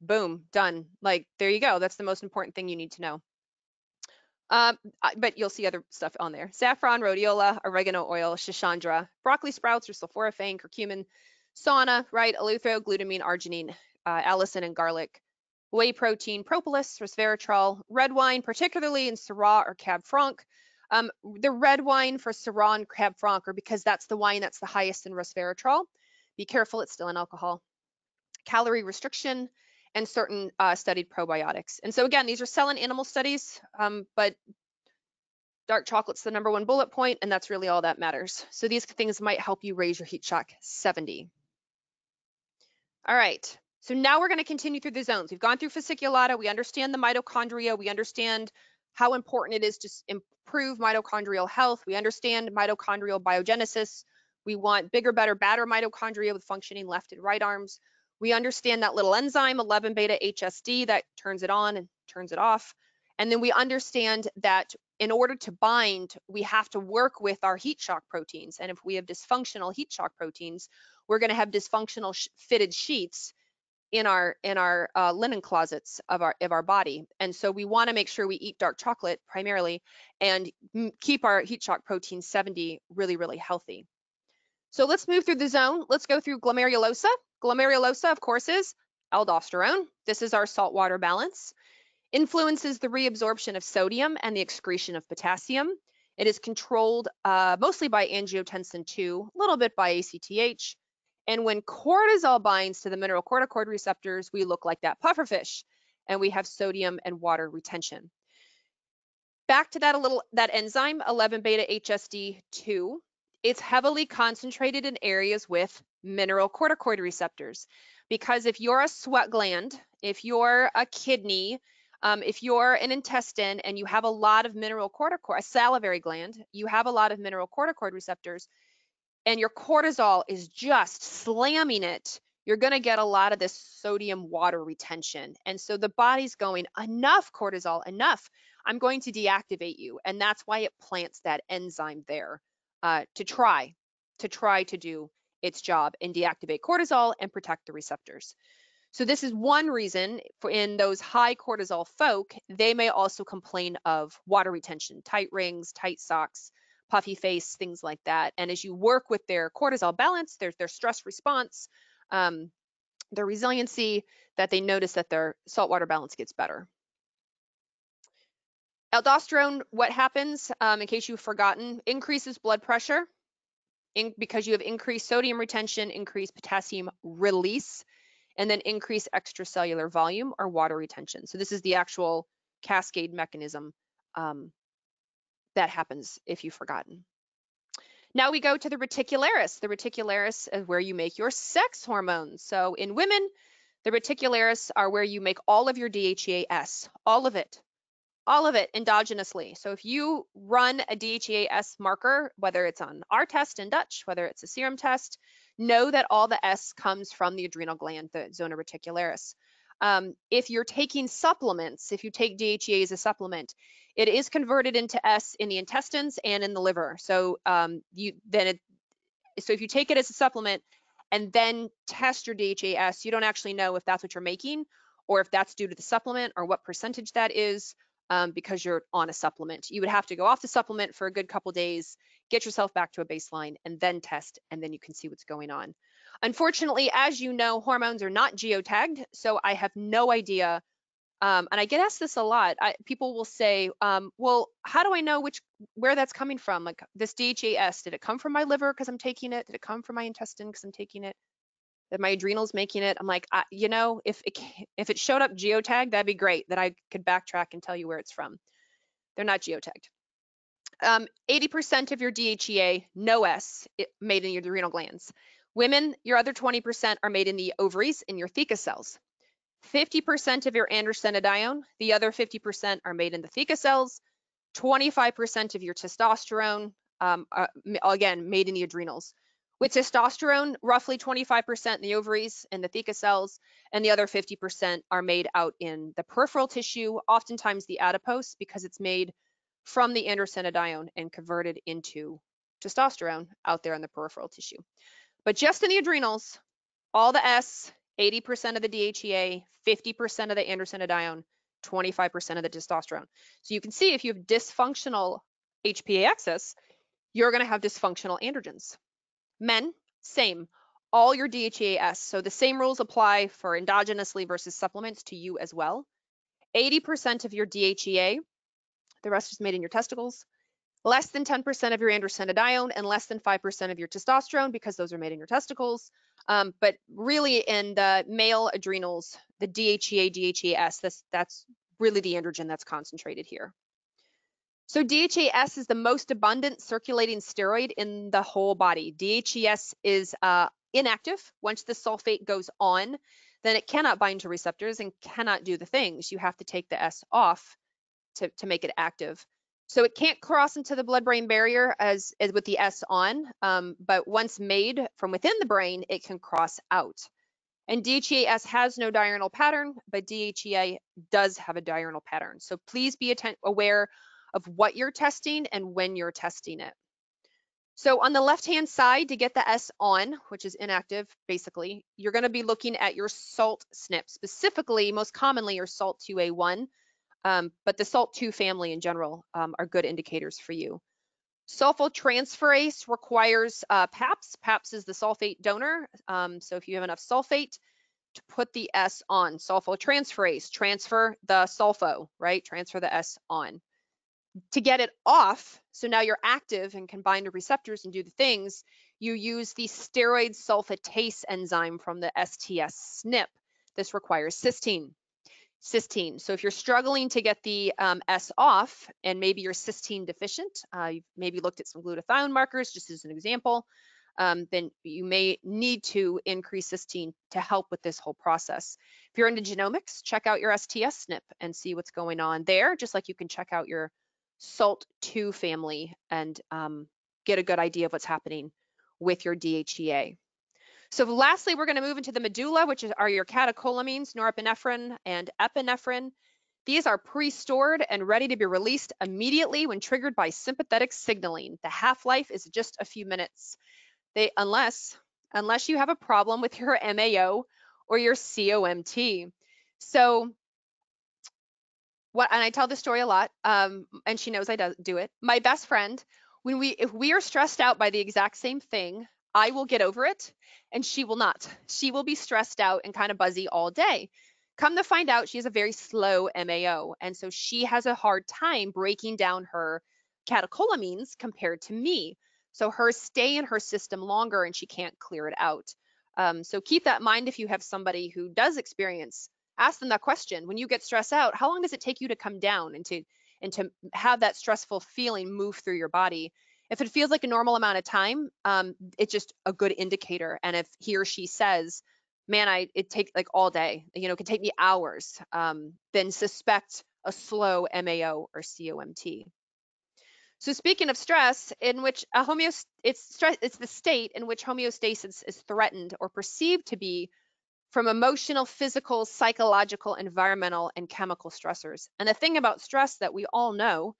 Boom, done. Like, there you go. That's the most important thing you need to know. Um, but you'll see other stuff on there. Saffron, rhodiola, oregano oil, schisandra, broccoli sprouts or sulforaphane, curcumin, sauna, right, eleuthero, glutamine, arginine, uh, allicin, and garlic, whey protein, propolis, resveratrol, red wine, particularly in Syrah or Cab Franc, um, the red wine for Syrah and Cab Franc are because that's the wine that's the highest in resveratrol. Be careful, it's still an alcohol. Calorie restriction and certain uh, studied probiotics. And so again, these are cell and animal studies, um, but dark chocolate's the number one bullet point, and that's really all that matters. So these things might help you raise your heat shock 70. All right, so now we're gonna continue through the zones. We've gone through fasciculata, we understand the mitochondria, we understand how important it is to improve mitochondrial health. We understand mitochondrial biogenesis. We want bigger, better, badder mitochondria with functioning left and right arms. We understand that little enzyme, 11 beta HSD, that turns it on and turns it off. And then we understand that in order to bind, we have to work with our heat shock proteins. And if we have dysfunctional heat shock proteins, we're going to have dysfunctional sh fitted sheets in our in our uh, linen closets of our of our body. And so we want to make sure we eat dark chocolate primarily and keep our heat shock protein 70 really really healthy. So let's move through the zone. Let's go through glomerulosa. Glomerulosa of course is aldosterone. This is our saltwater balance. Influences the reabsorption of sodium and the excretion of potassium. It is controlled uh, mostly by angiotensin 2 a little bit by ACTH and when cortisol binds to the mineralocorticoid receptors, we look like that pufferfish and we have sodium and water retention. Back to that a little, that enzyme 11 beta HSD2, it's heavily concentrated in areas with mineralocorticoid receptors. Because if you're a sweat gland, if you're a kidney, um, if you're an intestine and you have a lot of mineral corticoid, a salivary gland, you have a lot of mineral corticoid receptors, and your cortisol is just slamming it, you're going to get a lot of this sodium water retention. And so the body's going, enough cortisol, enough. I'm going to deactivate you. And that's why it plants that enzyme there uh, to try, to try to do its job and deactivate cortisol and protect the receptors. So this is one reason for in those high cortisol folk, they may also complain of water retention, tight rings, tight socks, puffy face, things like that. And as you work with their cortisol balance, their, their stress response, um, their resiliency, that they notice that their saltwater balance gets better. Aldosterone, what happens, um, in case you've forgotten, increases blood pressure. in, because you have increased sodium retention, increased potassium release, and then increased extracellular volume or water retention. So this is the actual cascade mechanism um, that happens if you've forgotten. Now we go to the reticularis. The reticularis is where you make your sex hormones. So in women, the reticularis are where you make all of your DHEAS, all of it, all of it endogenously. So if you run a DHEAS marker, whether it's on our test in Dutch, whether it's a serum test, know that all the S comes from the adrenal gland, the zona reticularis. Um, if you're taking supplements, if you take DHEA as a supplement, it is converted into S in the intestines and in the liver. So um, you then it, so if you take it as a supplement and then test your DHEAS, you don't actually know if that's what you're making or if that's due to the supplement or what percentage that is um, because you're on a supplement. You would have to go off the supplement for a good couple days, get yourself back to a baseline and then test and then you can see what's going on. Unfortunately, as you know, hormones are not geotagged, so I have no idea. Um, and I get asked this a lot. I, people will say, um, "Well, how do I know which where that's coming from? Like this DHEAS, did it come from my liver because I'm taking it? Did it come from my intestine because I'm taking it? Did my adrenals making it?" I'm like, I, you know, if it if it showed up geotagged, that'd be great. That I could backtrack and tell you where it's from. They're not geotagged. 80% um, of your DHEA, no S, made in your adrenal glands. Women, your other 20% are made in the ovaries in your theca cells. 50% of your androstenedione, the other 50% are made in the theca cells. 25% of your testosterone, um, are, again, made in the adrenals. With testosterone, roughly 25% in the ovaries and the theca cells, and the other 50% are made out in the peripheral tissue, oftentimes the adipose, because it's made from the androstenedione and converted into testosterone out there in the peripheral tissue. But just in the adrenals, all the S, 80% of the DHEA, 50% of the androstenedione, 25% of the testosterone. So you can see if you have dysfunctional HPA axis, you're going to have dysfunctional androgens. Men, same. All your DHEAS. So the same rules apply for endogenously versus supplements to you as well. 80% of your DHEA, the rest is made in your testicles less than 10% of your androstenedione and less than 5% of your testosterone because those are made in your testicles. Um, but really in the male adrenals, the DHEA, DHEAS, that's, that's really the androgen that's concentrated here. So DHEAS is the most abundant circulating steroid in the whole body. DHEAS is uh, inactive. Once the sulfate goes on, then it cannot bind to receptors and cannot do the things. You have to take the S off to, to make it active. So it can't cross into the blood-brain barrier as, as with the S on, um, but once made from within the brain, it can cross out. And DHEAS has no diurnal pattern, but DHEA does have a diurnal pattern. So please be aware of what you're testing and when you're testing it. So on the left-hand side, to get the S on, which is inactive, basically, you're gonna be looking at your SULT SNP, specifically, most commonly, your SULT 2A1, um, but the SULT2 family in general um, are good indicators for you. Sulfotransferase requires uh, PAPS. PAPS is the sulfate donor. Um, so if you have enough sulfate to put the S on, sulfotransferase, transfer the sulfo, right? Transfer the S on. To get it off, so now you're active and can bind to receptors and do the things, you use the steroid sulfatase enzyme from the STS SNP. This requires cysteine cysteine. So if you're struggling to get the um, S off and maybe you're cysteine deficient, uh, you've maybe looked at some glutathione markers just as an example, um, then you may need to increase cysteine to help with this whole process. If you're into genomics, check out your STS SNP and see what's going on there, just like you can check out your SULT2 family and um, get a good idea of what's happening with your DHEA. So lastly, we're going to move into the medulla, which are your catecholamines, norepinephrine and epinephrine. These are pre-stored and ready to be released immediately when triggered by sympathetic signaling. The half-life is just a few minutes. They, unless, unless you have a problem with your <laughs> MAO or your COMT. So what, and I tell this story a lot, um, and she knows I do, do it. My best friend, when we, if we are stressed out by the exact same thing, I will get over it and she will not. She will be stressed out and kind of buzzy all day. Come to find out, she has a very slow MAO. And so she has a hard time breaking down her catecholamines compared to me. So hers stay in her system longer and she can't clear it out. Um, so keep that in mind if you have somebody who does experience, ask them that question. When you get stressed out, how long does it take you to come down and to, and to have that stressful feeling move through your body? If it feels like a normal amount of time, um, it's just a good indicator. And if he or she says, man, I it take like all day, you know, it can take me hours, um, then suspect a slow MAO or COMT. So speaking of stress, in which a homeost it's stress it's the state in which homeostasis is threatened or perceived to be from emotional, physical, psychological, environmental, and chemical stressors. And the thing about stress that we all know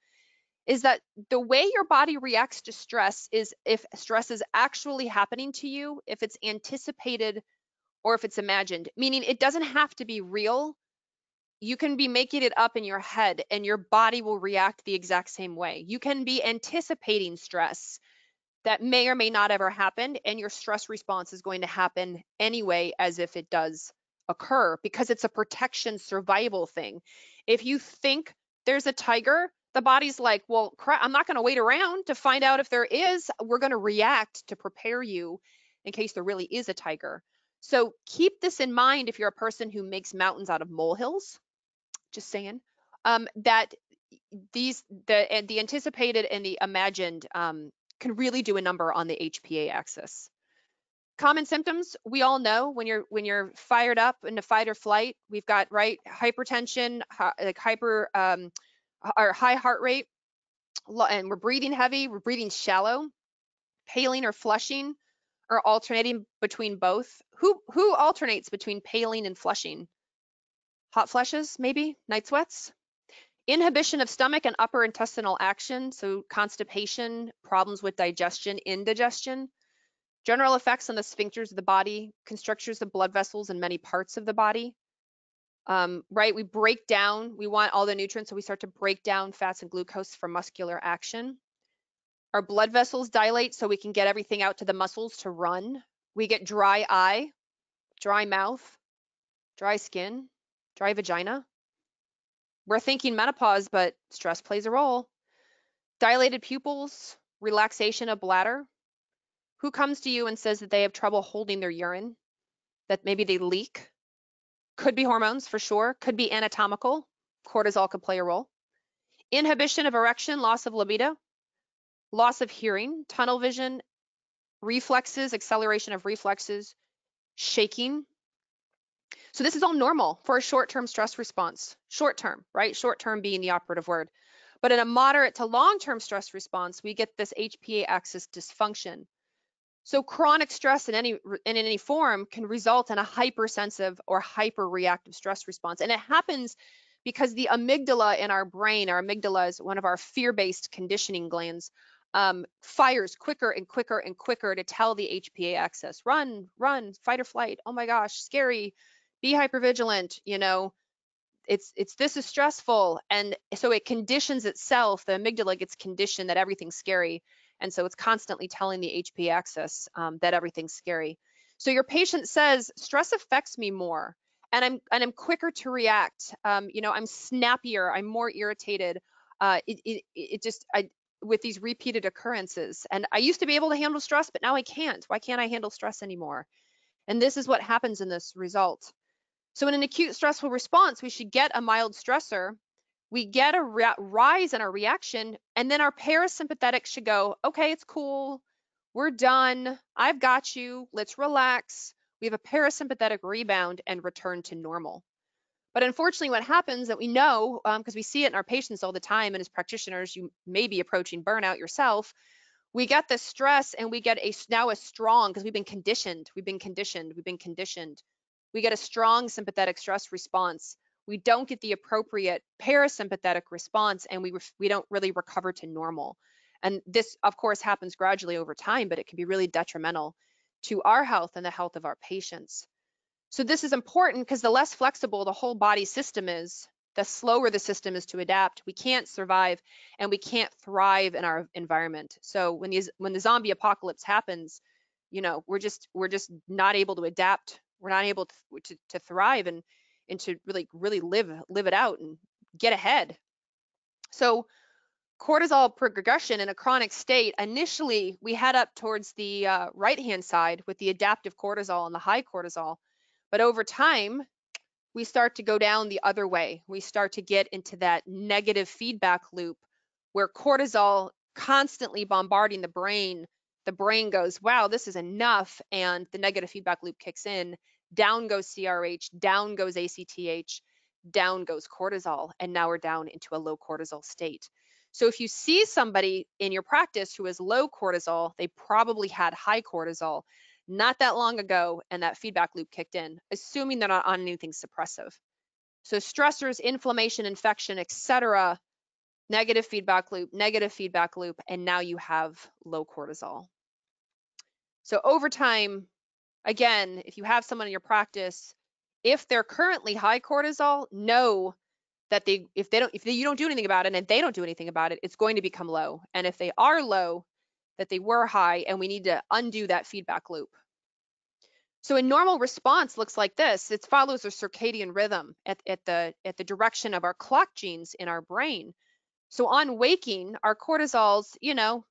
is that the way your body reacts to stress is if stress is actually happening to you, if it's anticipated or if it's imagined, meaning it doesn't have to be real, you can be making it up in your head and your body will react the exact same way. You can be anticipating stress that may or may not ever happen and your stress response is going to happen anyway as if it does occur because it's a protection survival thing. If you think there's a tiger, the body's like, well, crap, I'm not going to wait around to find out if there is. We're going to react to prepare you in case there really is a tiger. So keep this in mind if you're a person who makes mountains out of molehills just saying, um, that these the the anticipated and the imagined um, can really do a number on the HPA axis. Common symptoms we all know when you're when you're fired up in fight or flight. We've got right hypertension, like hyper um, or high heart rate, and we're breathing heavy. We're breathing shallow, paling or flushing, or alternating between both. Who who alternates between paling and flushing? hot flushes, maybe, night sweats. Inhibition of stomach and upper intestinal action, so constipation, problems with digestion, indigestion. General effects on the sphincters of the body, constrictures of blood vessels in many parts of the body. Um, right, we break down, we want all the nutrients, so we start to break down fats and glucose for muscular action. Our blood vessels dilate so we can get everything out to the muscles to run. We get dry eye, dry mouth, dry skin, dry vagina. We're thinking menopause, but stress plays a role. Dilated pupils, relaxation of bladder. Who comes to you and says that they have trouble holding their urine, that maybe they leak? Could be hormones for sure, could be anatomical. Cortisol could play a role. Inhibition of erection, loss of libido, loss of hearing, tunnel vision, reflexes, acceleration of reflexes, shaking, so this is all normal for a short-term stress response. Short-term, right? Short-term being the operative word. But in a moderate to long-term stress response, we get this HPA axis dysfunction. So chronic stress in any in any form can result in a hypersensitive or hyper-reactive stress response. And it happens because the amygdala in our brain, our amygdala is one of our fear-based conditioning glands, um, fires quicker and quicker and quicker to tell the HPA axis, run, run, fight or flight, oh my gosh, scary, be hypervigilant, you know, it's it's this is stressful. And so it conditions itself the amygdala gets conditioned that everything's scary and so it's constantly telling the hp axis um, that everything's scary. So your patient says stress affects me more and i'm and i'm quicker to react. Um, you know i'm snappier i'm more irritated. Uh, it, it, it just I, with these repeated occurrences and i used to be able to handle stress but now i can't. Why can't i handle stress anymore? And this is what happens in this result. So in an acute stressful response, we should get a mild stressor, we get a rise in our reaction, and then our parasympathetic should go, okay, it's cool, we're done, I've got you, let's relax. We have a parasympathetic rebound and return to normal. But unfortunately, what happens that we know, because um, we see it in our patients all the time, and as practitioners, you may be approaching burnout yourself, we get the stress and we get a now a strong because we've been conditioned we've been conditioned we've been conditioned we get a strong sympathetic stress response. We don't get the appropriate parasympathetic response and we, we don't really recover to normal. And this, of course, happens gradually over time, but it can be really detrimental to our health and the health of our patients. So this is important because the less flexible the whole body system is, the slower the system is to adapt. We can't survive and we can't thrive in our environment. So when these when the zombie apocalypse happens, you know, we're just we're just not able to adapt we're not able to, to, to thrive and and to really really live live it out and get ahead so cortisol progression in a chronic state, initially we head up towards the uh, right-hand side with the adaptive cortisol and the high cortisol. But over time, we start to go down the other way. We start to get into that negative feedback loop where cortisol constantly bombarding the brain, the brain goes, wow, this is enough. And the negative feedback loop kicks in. Down goes CRH, down goes ACTH, down goes cortisol. And now we're down into a low cortisol state. So if you see somebody in your practice who is low cortisol, they probably had high cortisol not that long ago and that feedback loop kicked in, assuming they're not on anything suppressive. So stressors, inflammation, infection, etc., negative feedback loop, negative feedback loop, and now you have low cortisol. So over time, again, if you have someone in your practice, if they're currently high cortisol, know that they if they don't if they, you don't do anything about it and they don't do anything about it, it's going to become low. And if they are low, that they were high and we need to undo that feedback loop. So a normal response looks like this. It follows a circadian rhythm at, at, the, at the direction of our clock genes in our brain. So on waking, our cortisol's, you know,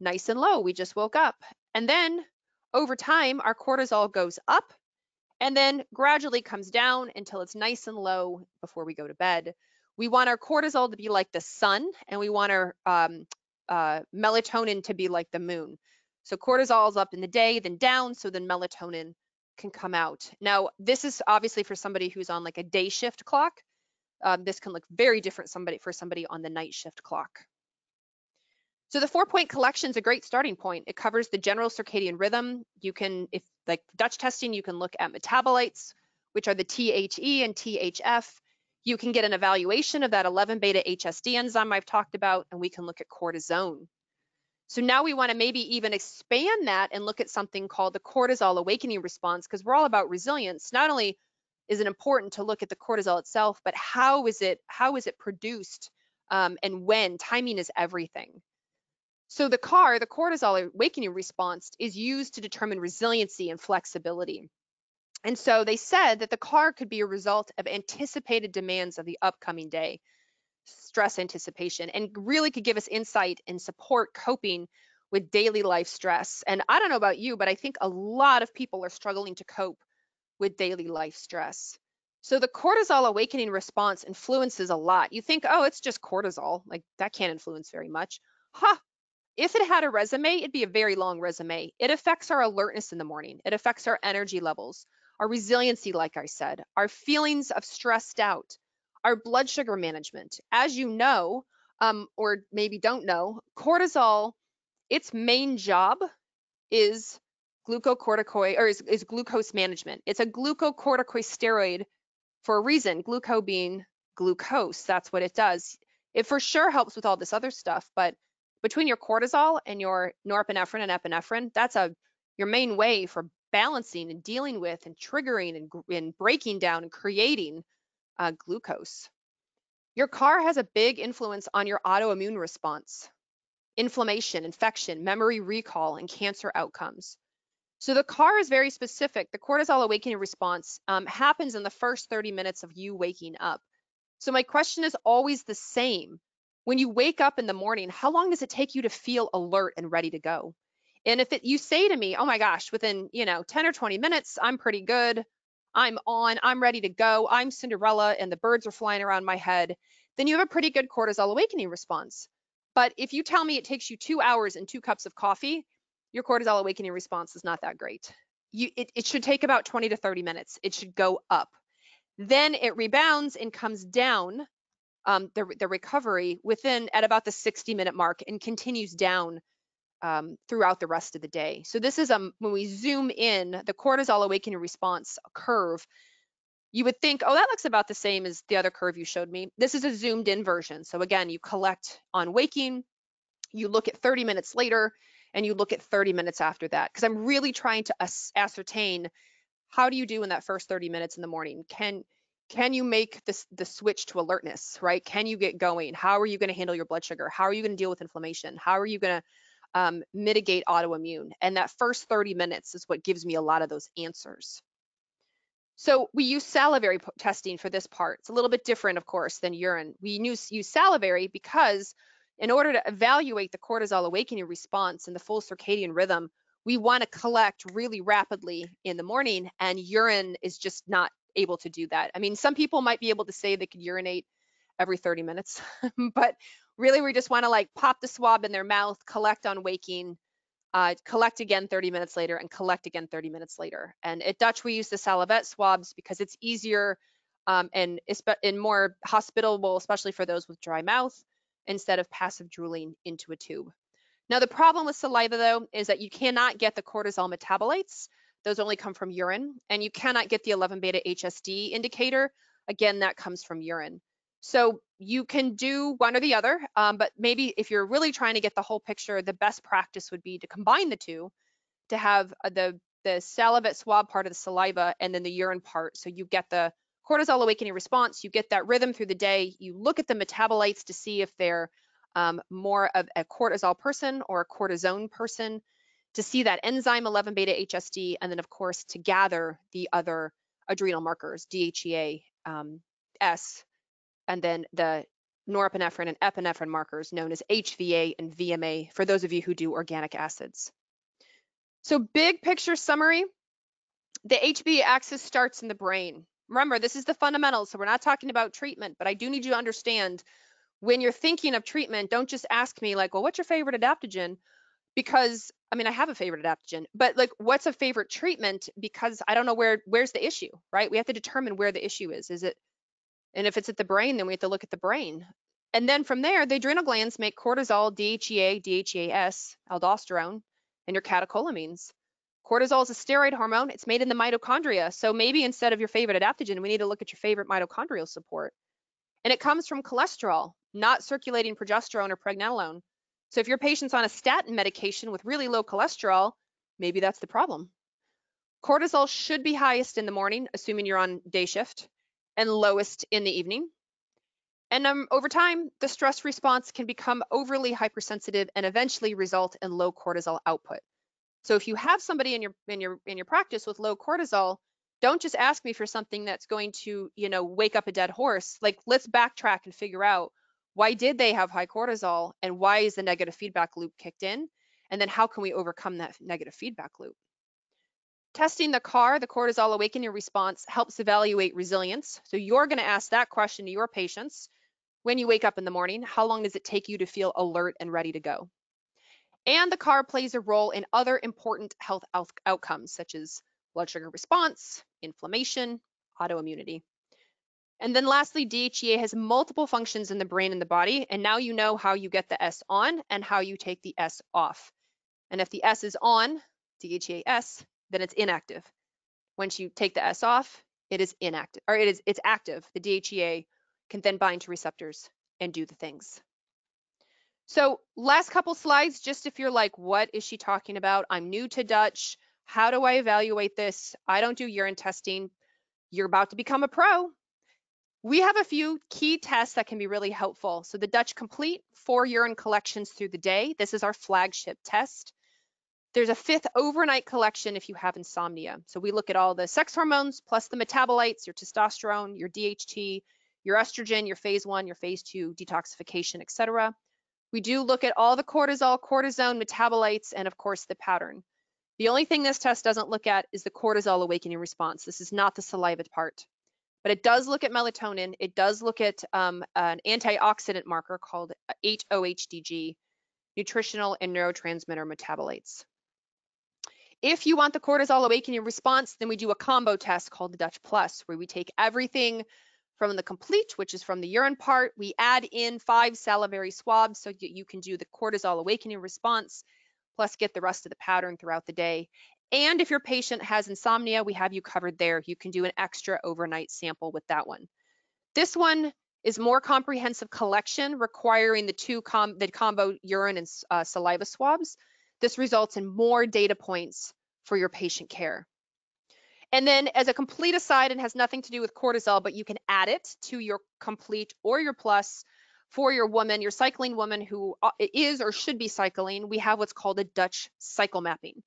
nice and low. We just woke up. And then over time, our cortisol goes up and then gradually comes down until it's nice and low before we go to bed. We want our cortisol to be like the sun and we want our um, uh, melatonin to be like the moon. So cortisol is up in the day, then down, so then melatonin can come out. Now, this is obviously for somebody who's on like a day shift clock. Um, this can look very different somebody for somebody on the night shift clock. So the four point collection is a great starting point. It covers the general circadian rhythm. You can, if like Dutch testing, you can look at metabolites, which are the THE and THF. You can get an evaluation of that 11 beta HSD enzyme I've talked about, and we can look at cortisone. So now we want to maybe even expand that and look at something called the cortisol awakening response because we're all about resilience. Not only is it important to look at the cortisol itself, but how is it how is it produced um, and when? Timing is everything. So the CAR, the cortisol awakening response, is used to determine resiliency and flexibility. And so they said that the CAR could be a result of anticipated demands of the upcoming day, stress anticipation, and really could give us insight and support coping with daily life stress. And I don't know about you, but I think a lot of people are struggling to cope with daily life stress. So the cortisol awakening response influences a lot. You think, oh, it's just cortisol, like that can't influence very much. Huh, if it had a resume, it'd be a very long resume. It affects our alertness in the morning. It affects our energy levels, our resiliency, like I said, our feelings of stressed out, our blood sugar management. As you know, um, or maybe don't know, cortisol, its main job is glucocorticoid or is, is glucose management. It's a glucocorticosteroid for a reason, gluco being glucose. That's what it does. It for sure helps with all this other stuff, but between your cortisol and your norepinephrine and epinephrine, that's a your main way for balancing and dealing with and triggering and, and breaking down and creating uh, glucose. Your CAR has a big influence on your autoimmune response, inflammation, infection, memory recall, and cancer outcomes. So the CAR is very specific. The cortisol awakening response um, happens in the first 30 minutes of you waking up. So my question is always the same. When you wake up in the morning, how long does it take you to feel alert and ready to go? And if it, you say to me, oh my gosh, within, you know, 10 or 20 minutes, I'm pretty good. I'm on, I'm ready to go. I'm Cinderella and the birds are flying around my head. Then you have a pretty good cortisol awakening response. But if you tell me it takes you two hours and two cups of coffee, your cortisol awakening response is not that great. You, it, it should take about 20 to 30 minutes. It should go up. Then it rebounds and comes down um, the, the recovery within at about the 60 minute mark and continues down um, throughout the rest of the day. So this is um, when we zoom in the cortisol awakening response curve, you would think, oh, that looks about the same as the other curve you showed me. This is a zoomed in version. So again, you collect on waking, you look at 30 minutes later, and you look at 30 minutes after that. Because I'm really trying to ascertain how do you do in that first 30 minutes in the morning? Can can you make this the switch to alertness, right? Can you get going? How are you going to handle your blood sugar? How are you going to deal with inflammation? How are you going to um, mitigate autoimmune. And that first 30 minutes is what gives me a lot of those answers. So we use salivary testing for this part. It's a little bit different, of course, than urine. We use, use salivary because in order to evaluate the cortisol awakening response and the full circadian rhythm, we want to collect really rapidly in the morning and urine is just not able to do that. I mean, some people might be able to say they could urinate every 30 minutes, <laughs> but really we just want to like pop the swab in their mouth, collect on waking, uh, collect again 30 minutes later and collect again 30 minutes later. And at Dutch, we use the salivette swabs because it's easier um, and, and more hospitable, especially for those with dry mouth, instead of passive drooling into a tube. Now, the problem with saliva, though, is that you cannot get the cortisol metabolites. Those only come from urine, and you cannot get the 11 beta HSD indicator. Again, that comes from urine. So you can do one or the other, um, but maybe if you're really trying to get the whole picture, the best practice would be to combine the two to have uh, the, the salivette swab part of the saliva and then the urine part. So you get the cortisol awakening response, you get that rhythm through the day, you look at the metabolites to see if they're um, more of a cortisol person or a cortisone person, to see that enzyme 11 beta HSD, and then of course to gather the other adrenal markers, DHEA, um, S, and then the norepinephrine and epinephrine markers known as HVA and VMA for those of you who do organic acids. So big picture summary, the HPA axis starts in the brain. Remember, this is the fundamentals, so we're not talking about treatment, but I do need you to understand when you're thinking of treatment, don't just ask me like, well, what's your favorite adaptogen? Because I mean, I have a favorite adaptogen, but like, what's a favorite treatment? Because I don't know where, where's the issue, right? We have to determine where the issue is. Is it and if it's at the brain, then we have to look at the brain. And then from there, the adrenal glands make cortisol, DHEA, DHEAS, aldosterone, and your catecholamines. Cortisol is a steroid hormone. It's made in the mitochondria. So maybe instead of your favorite adaptogen, we need to look at your favorite mitochondrial support. And it comes from cholesterol, not circulating progesterone or pregnenolone. So if your patient's on a statin medication with really low cholesterol, maybe that's the problem. Cortisol should be highest in the morning, assuming you're on day shift and lowest in the evening. And um, over time, the stress response can become overly hypersensitive and eventually result in low cortisol output. So if you have somebody in your in your in your practice with low cortisol, don't just ask me for something that's going to, you know, wake up a dead horse. Like let's backtrack and figure out why did they have high cortisol and why is the negative feedback loop kicked in? And then how can we overcome that negative feedback loop? Testing the CAR, the cortisol awakening response, helps evaluate resilience. So you're going to ask that question to your patients when you wake up in the morning. How long does it take you to feel alert and ready to go? And the CAR plays a role in other important health outcomes, such as blood sugar response, inflammation, autoimmunity. And then lastly, DHEA has multiple functions in the brain and the body, and now you know how you get the S on and how you take the S off. And if the S is on, DHEA S, then it's inactive. Once you take the S off, it is inactive, or it is it's active. The DHEA can then bind to receptors and do the things. So last couple slides, just if you're like, what is she talking about? I'm new to Dutch. How do I evaluate this? I don't do urine testing. You're about to become a pro. We have a few key tests that can be really helpful. So the Dutch Complete, four urine collections through the day. This is our flagship test. There's a fifth overnight collection if you have insomnia. So we look at all the sex hormones plus the metabolites, your testosterone, your DHT, your estrogen, your phase one, your phase two detoxification, etc. We do look at all the cortisol, cortisone, metabolites, and of course the pattern. The only thing this test doesn't look at is the cortisol awakening response. This is not the saliva part, but it does look at melatonin. It does look at um, an antioxidant marker called 8-OHdG, nutritional and neurotransmitter metabolites. If you want the cortisol awakening response, then we do a combo test called the Dutch Plus, where we take everything from the complete, which is from the urine part. We add in five salivary swabs so that you can do the cortisol awakening response, plus get the rest of the pattern throughout the day. And if your patient has insomnia, we have you covered there. You can do an extra overnight sample with that one. This one is more comprehensive collection requiring the two com the combo urine and uh, saliva swabs. This results in more data points for your patient care. And then as a complete aside and has nothing to do with cortisol, but you can add it to your complete or your plus for your woman, your cycling woman who uh, or should be cycling, we have what's called a Dutch cycle mapping.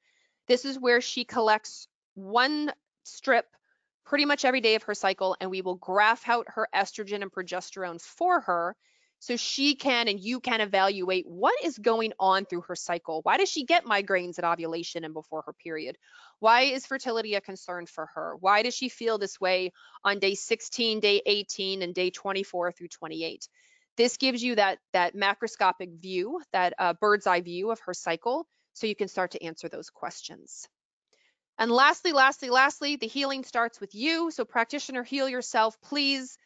This is where she collects one strip pretty much every day of her cycle and we will graph out her estrogen and progesterone for her so she can and you can evaluate what is going on through her cycle. Why does she get migraines at ovulation and before her period? Why is fertility a concern for her? Why does she feel this way on day 16, day 18, and day 24 through 28? This gives you that, that macroscopic view, that uh, bird's eye view of her cycle, so you can start to answer those questions. And lastly, lastly, lastly, the healing starts with you. So practitioner, heal yourself, please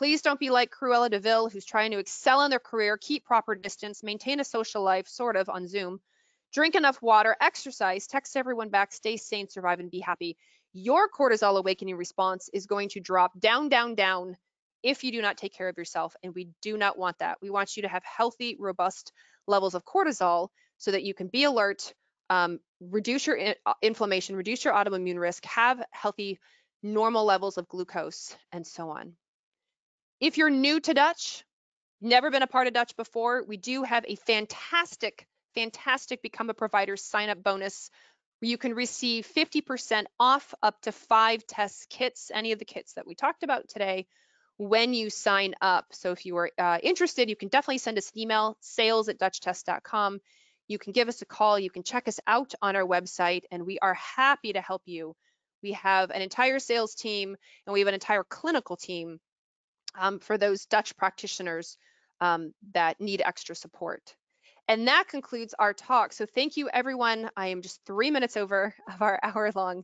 Please don't be like Cruella de Vil, who's trying to excel in their career, keep proper distance, maintain a social life, sort of, on Zoom. Drink enough water, exercise, text everyone back, stay sane, survive, and be happy. Your cortisol awakening response is going to drop down, down, down if you do not take care of yourself. And we do not want that. We want you to have healthy, robust levels of cortisol so that you can be alert, um, reduce your in uh, inflammation, reduce your autoimmune risk, have healthy, normal levels of glucose, and so on. If you're new to Dutch, never been a part of Dutch before, we do have a fantastic, fantastic Become a Provider sign up bonus where you can receive 50% off up to five test kits, any of the kits that we talked about today, when you sign up. So if you are uh, interested, you can definitely send us an email, sales at dutchtest.com. You can give us a call. You can check us out on our website, and we are happy to help you. We have an entire sales team and we have an entire clinical team um, for those Dutch practitioners um, that need extra support. And that concludes our talk. So thank you, everyone. I am just three minutes over <laughs> of our hour long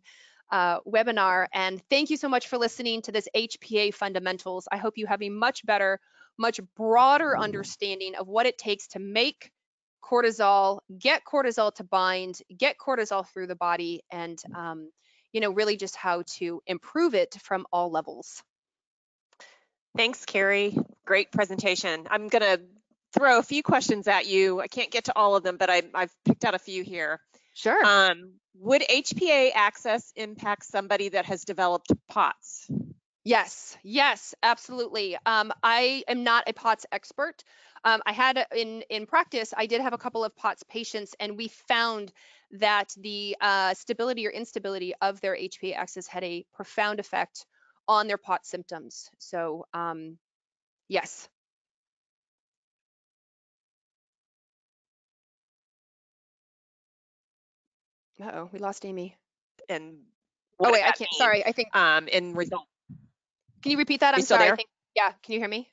uh, webinar. And thank you so much for listening to this HPA fundamentals. I hope you have a much better, much broader understanding of what it takes to make cortisol, get cortisol to bind, get cortisol through the body, and um, you know, really just how to improve it from all levels. Thanks, Carrie. Great presentation. I'm going to throw a few questions at you. I can't get to all of them, but I, have picked out a few here. Sure. Um, would HPA axis impact somebody that has developed POTS? Yes, yes, absolutely. Um, I am not a POTS expert. Um, I had in in practice, I did have a couple of POTS patients, and we found that the uh, stability or instability of their HPA axis had a profound effect on their POT symptoms. So um, yes. Uh-oh, we lost Amy. And oh wait, I can't. Mean, sorry, I think. Um, in result. Can you repeat that? I'm sorry. Think, yeah, can you hear me?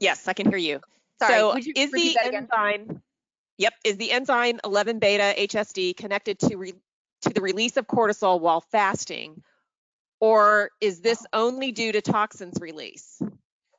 Yes, I can hear you. Sorry, so is the enzyme? Yep, is the enzyme 11 beta HSD connected to re, to the release of cortisol while fasting, or is this only due to toxins release?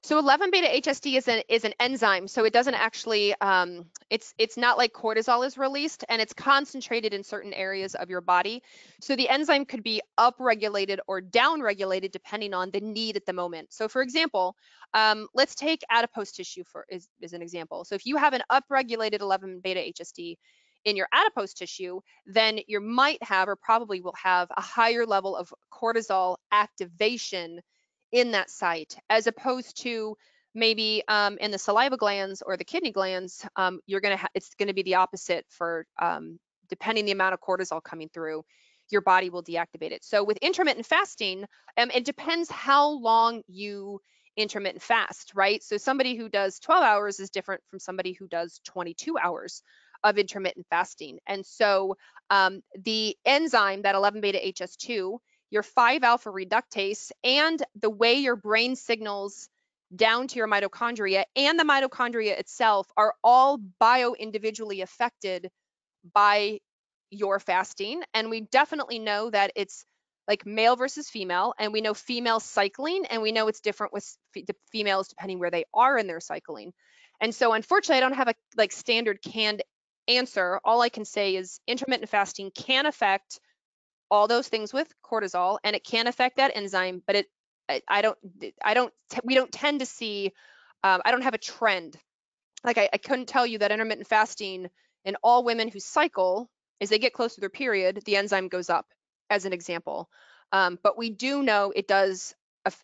So 11 beta HSD is an is an enzyme, so it doesn't actually um, it's it's not like cortisol is released, and it's concentrated in certain areas of your body. So the enzyme could be upregulated or downregulated depending on the need at the moment. So for example, um, let's take adipose tissue for is, is an example. So if you have an upregulated 11 beta HSD, in your adipose tissue, then you might have or probably will have a higher level of cortisol activation in that site, as opposed to maybe um, in the saliva glands or the kidney glands, um, you're gonna it's gonna be the opposite for um, depending the amount of cortisol coming through, your body will deactivate it. So with intermittent fasting, um, it depends how long you intermittent fast, right? So somebody who does 12 hours is different from somebody who does 22 hours of intermittent fasting. And so um, the enzyme, that 11 beta HS2, your 5 alpha reductase, and the way your brain signals down to your mitochondria and the mitochondria itself are all bio individually affected by your fasting. And we definitely know that it's like male versus female, and we know female cycling, and we know it's different with females depending where they are in their cycling. And so unfortunately, I don't have a like standard canned answer, all I can say is intermittent fasting can affect all those things with cortisol and it can affect that enzyme, but it I, don't I don't we don't tend to see um, I don't have a trend. Like I, I couldn't tell you that intermittent fasting in all women who cycle, as they get close to their period, the enzyme goes up, as an example. Um, but we do know it does,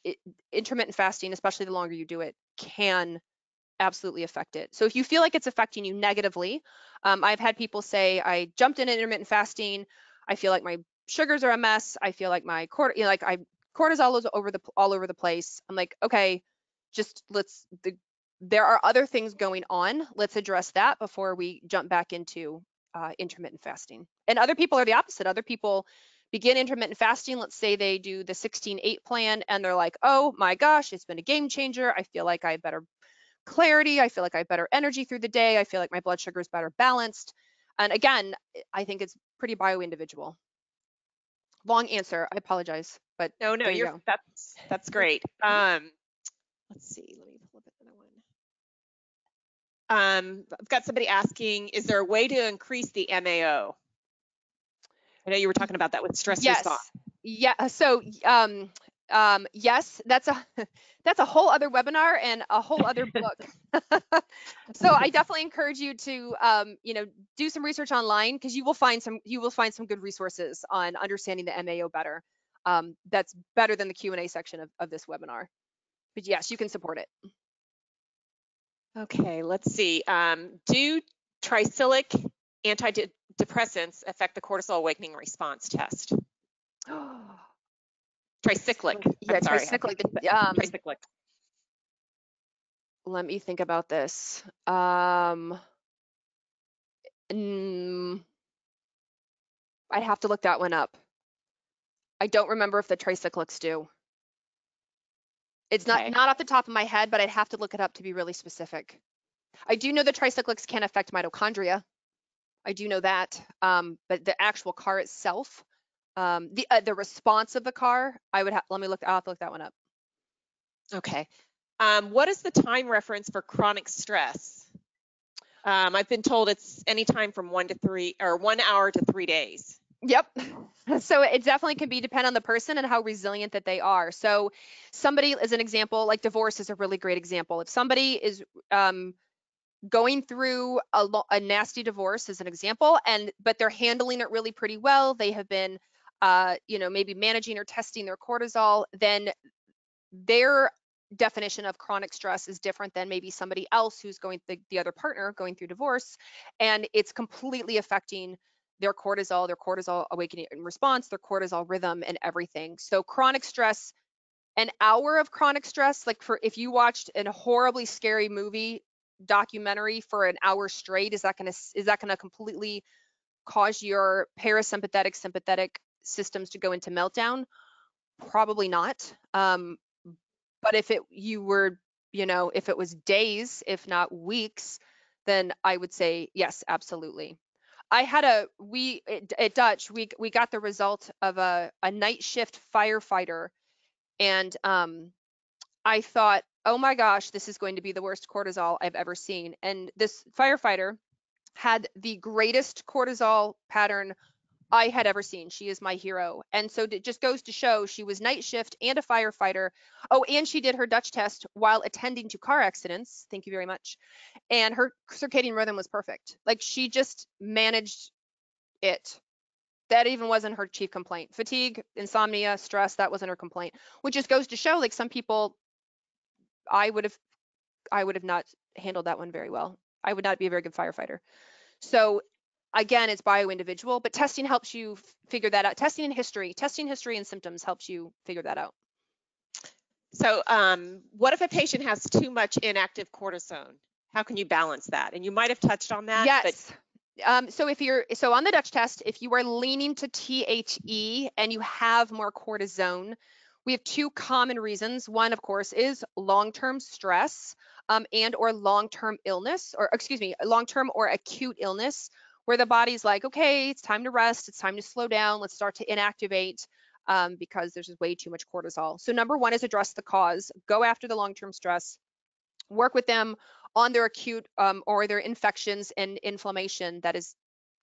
it, intermittent fasting, especially the longer you do it, can absolutely affect it. So if you feel like it's affecting you negatively, um, I've had people say, I jumped in intermittent fasting. I feel like my sugars are a mess. I feel like my cort, you know, like I cortisol is over the all over the place. I'm like, okay, just let's the there are other things going on. Let's address that before we jump back into uh, intermittent fasting. And other people are the opposite. Other people begin intermittent fasting. Let's say they do the 16-8 plan and they're like, oh my gosh, it's been a game changer. I feel like I have better clarity. I feel like I have better energy through the day. I feel like my blood sugar is better balanced. And again, I think it's pretty bio-individual. Long answer, I apologize, but No, no, you that's that's <laughs> great. Um, let's see. Let me pull up another one. Um, I've got somebody asking, is there a way to increase the MAO? I know you were talking about that with stress yes. response. Yeah. So um, um, yes, that's a <laughs> that's a whole other webinar and a whole other <laughs> book. <laughs> so I definitely encourage you to um, you know do some research online because you will find some you will find some good resources on understanding the MAO better. Um, that's better than the Q and A section of, of this webinar. But yes, you can support it. Okay, let's see. Um, do tricyclic antidepressants affect the cortisol awakening response test? <gasps> <gasps> Tricyclic. Yeah, sorry. tricyclic. Um, Tricyclic. let me think about this. Um, mm, I'd have to look that one up. I don't remember if the tricyclics do. It's not Okay. not off the top of my head, but I'd have to look it up to be really specific. I do know the tricyclics can affect mitochondria. I do know that, um, but the actual car itself, um, the uh, the response of the car, I would have. Let me look. I'll have to look that one up. Okay. Um, what is the time reference for chronic stress? Um, I've been told it's anytime from one to three or one hour to three days. Yep. <laughs> So it definitely can be depend on the person and how resilient that they are. So somebody, as an example, like divorce is a really great example. If somebody is um, going through a, a nasty divorce, as an example, and but they're handling it really pretty well, they have been, uh, you know, maybe managing or testing their cortisol, then their definition of chronic stress is different than maybe somebody else who's going the, the other partner going through divorce and it's completely affecting their cortisol, their cortisol awakening response, their cortisol rhythm and everything. So chronic stress, an hour of chronic stress, like for if you watched a horribly scary movie documentary for an hour straight, is that gonna is that gonna completely cause your parasympathetic sympathetic systems to go into meltdown? Probably not. Um, but if it you were, you know, if it was days, if not weeks, then I would say yes, absolutely. I had a we at, Dutch we we got the result of a a night shift firefighter, and um, I thought, oh my gosh, this is going to be the worst cortisol I've ever seen. And this firefighter had the greatest cortisol pattern I had ever seen. She is my hero. And so it just goes to show she was night shift and a firefighter. Oh, and she did her Dutch test while attending to car accidents. Thank you very much. And her circadian rhythm was perfect. Like she just managed it. That even wasn't her chief complaint. Fatigue, insomnia, stress, that wasn't her complaint. Which just goes to show like some people I would have I would have not handled that one very well. I would not be a very good firefighter. So again, it's bio individual, but testing helps you figure that out. Testing and history, testing history and symptoms helps you figure that out. So, um, what if a patient has too much inactive cortisone? How can you balance that? And you might have touched on that. But yes. Um, so if you're so on the Dutch test, if you are leaning to THE and you have more cortisone, we have two common reasons. One, of course, is long-term stress um, and or long-term illness, or excuse me, long-term or acute illness, where the body's like, okay, it's time to rest, it's time to slow down, let's start to inactivate um, because there's way too much cortisol. So number one is address the cause, go after the long-term stress, work with them on their acute um, or their infections and inflammation that is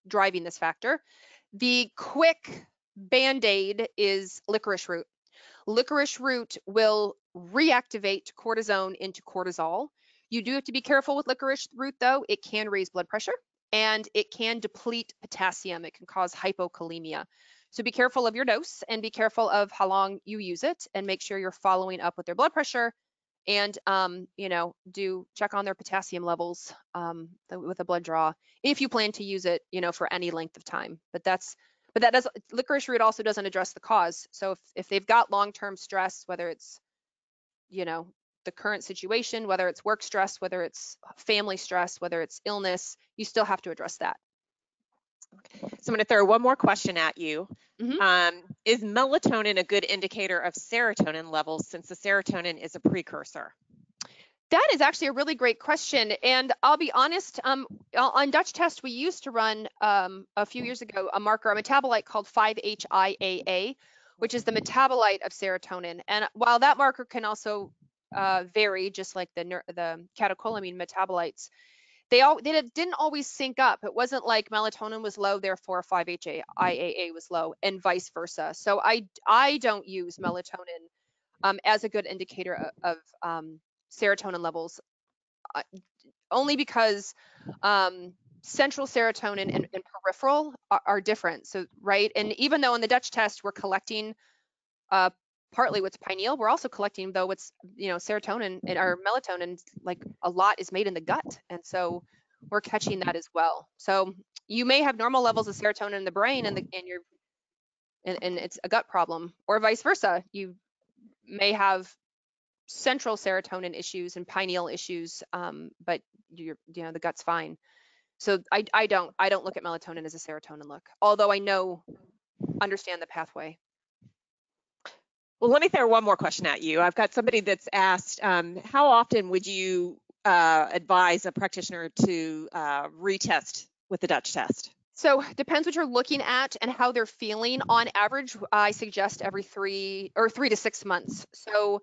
driving this factor. The quick band-aid is licorice root. Licorice root will reactivate cortisone into cortisol. You do have to be careful with licorice root though. It can raise blood pressure and it can deplete potassium. It can cause hypokalemia. So be careful of your dose and be careful of how long you use it and make sure you're following up with their blood pressure and um, you know do check on their potassium levels um, with a blood draw if you plan to use it you know for any length of time but that's but that does licorice root also doesn't address the cause so if, if they've got long-term stress whether it's you know the current situation, whether it's work stress, whether it's family stress, whether it's illness, you still have to address that. So I'm going to throw one more question at you. Mhm. Um, is melatonin a good indicator of serotonin levels since the serotonin is a precursor? That is actually a really great question. And I'll be honest, um, on Dutch test, we used to run um, a few years ago a marker, a metabolite called 5-HIAA, which is the metabolite of serotonin. And while that marker can also uh, vary, just like the, the catecholamine metabolites, they all they didn't always sync up. It wasn't like melatonin was low, therefore 5-HIAA was low, and vice versa. So I I don't use melatonin um, as a good indicator o- of um, serotonin levels uh, only because um, central serotonin and, and peripheral are, are different. So, right. And even though in the Dutch test, we're collecting uh, partly what's pineal, we're also collecting though what's, you know, serotonin and our melatonin, like a lot is made in the gut. And so we're catching that as well. So you may have normal levels of serotonin in the brain and the, and your, and, and it's a gut problem or vice versa. You may have central serotonin issues and pineal issues, um, but you're, you know, the gut's fine. So I, I don't, I don't look at melatonin as a serotonin look, although I know, understand the pathway. Well, let me throw one more question at you. I've got somebody that's asked, um, how often would you uh, advise a practitioner to uh, retest with the Dutch test? So depends what you're looking at and how they're feeling. On average, I suggest every three or three to six months. So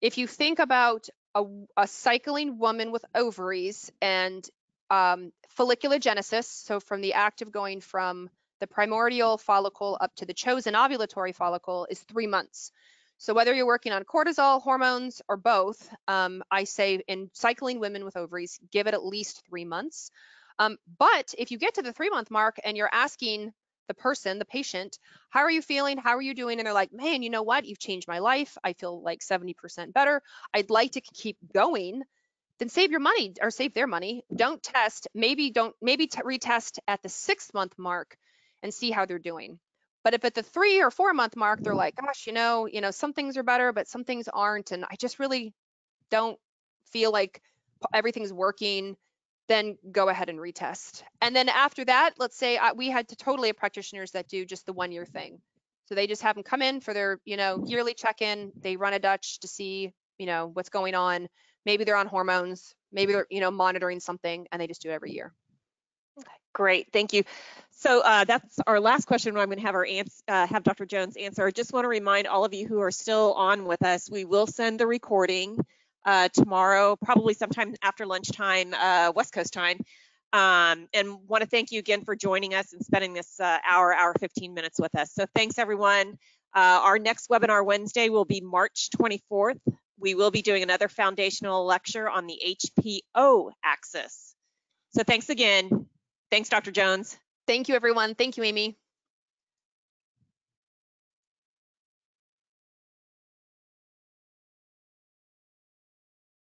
if you think about a, a cycling woman with ovaries and um, folliculogenesis, so from the act of going from the primordial follicle up to the chosen ovulatory follicle is three months. So whether you're working on cortisol, hormones, or both, um, I say in cycling women with ovaries, give it at least three months. Um, but if you get to the three month mark and you're asking the person, the patient, how are you feeling? How are you doing? And they're like, man, you know what? You've changed my life. I feel like 70% better. I'd like to keep going. Then save your money or save their money. Don't test. Maybe don't, maybe retest at the six month mark and see how they're doing. But if at the three or four month mark, they're like, gosh, you know, you know, some things are better, but some things aren't. And I just really don't feel like everything's working then go ahead and retest. And then after that, let's say uh, we had to totally have practitioners that do just the one year thing. So they just have them come in for their, you know, yearly check-in. They run a Dutch to see, you know, what's going on. Maybe they're on hormones, maybe they're, you know, monitoring something and they just do it every year. Great, thank you. So uh, that's our last question. I'm going to have our uh, have Dr. Jones answer. I just want to remind all of you who are still on with us, we will send the recording uh, tomorrow, probably sometime after lunchtime, uh, West Coast time. Um, and want to thank you again for joining us and spending this uh, hour, hour 15 minutes with us. So thanks everyone. Uh, our next webinar Wednesday will be March 24th. We will be doing another foundational lecture on the HPO axis. So thanks again. Thanks, Dr. Jones. Thank you, everyone. Thank you, Amy.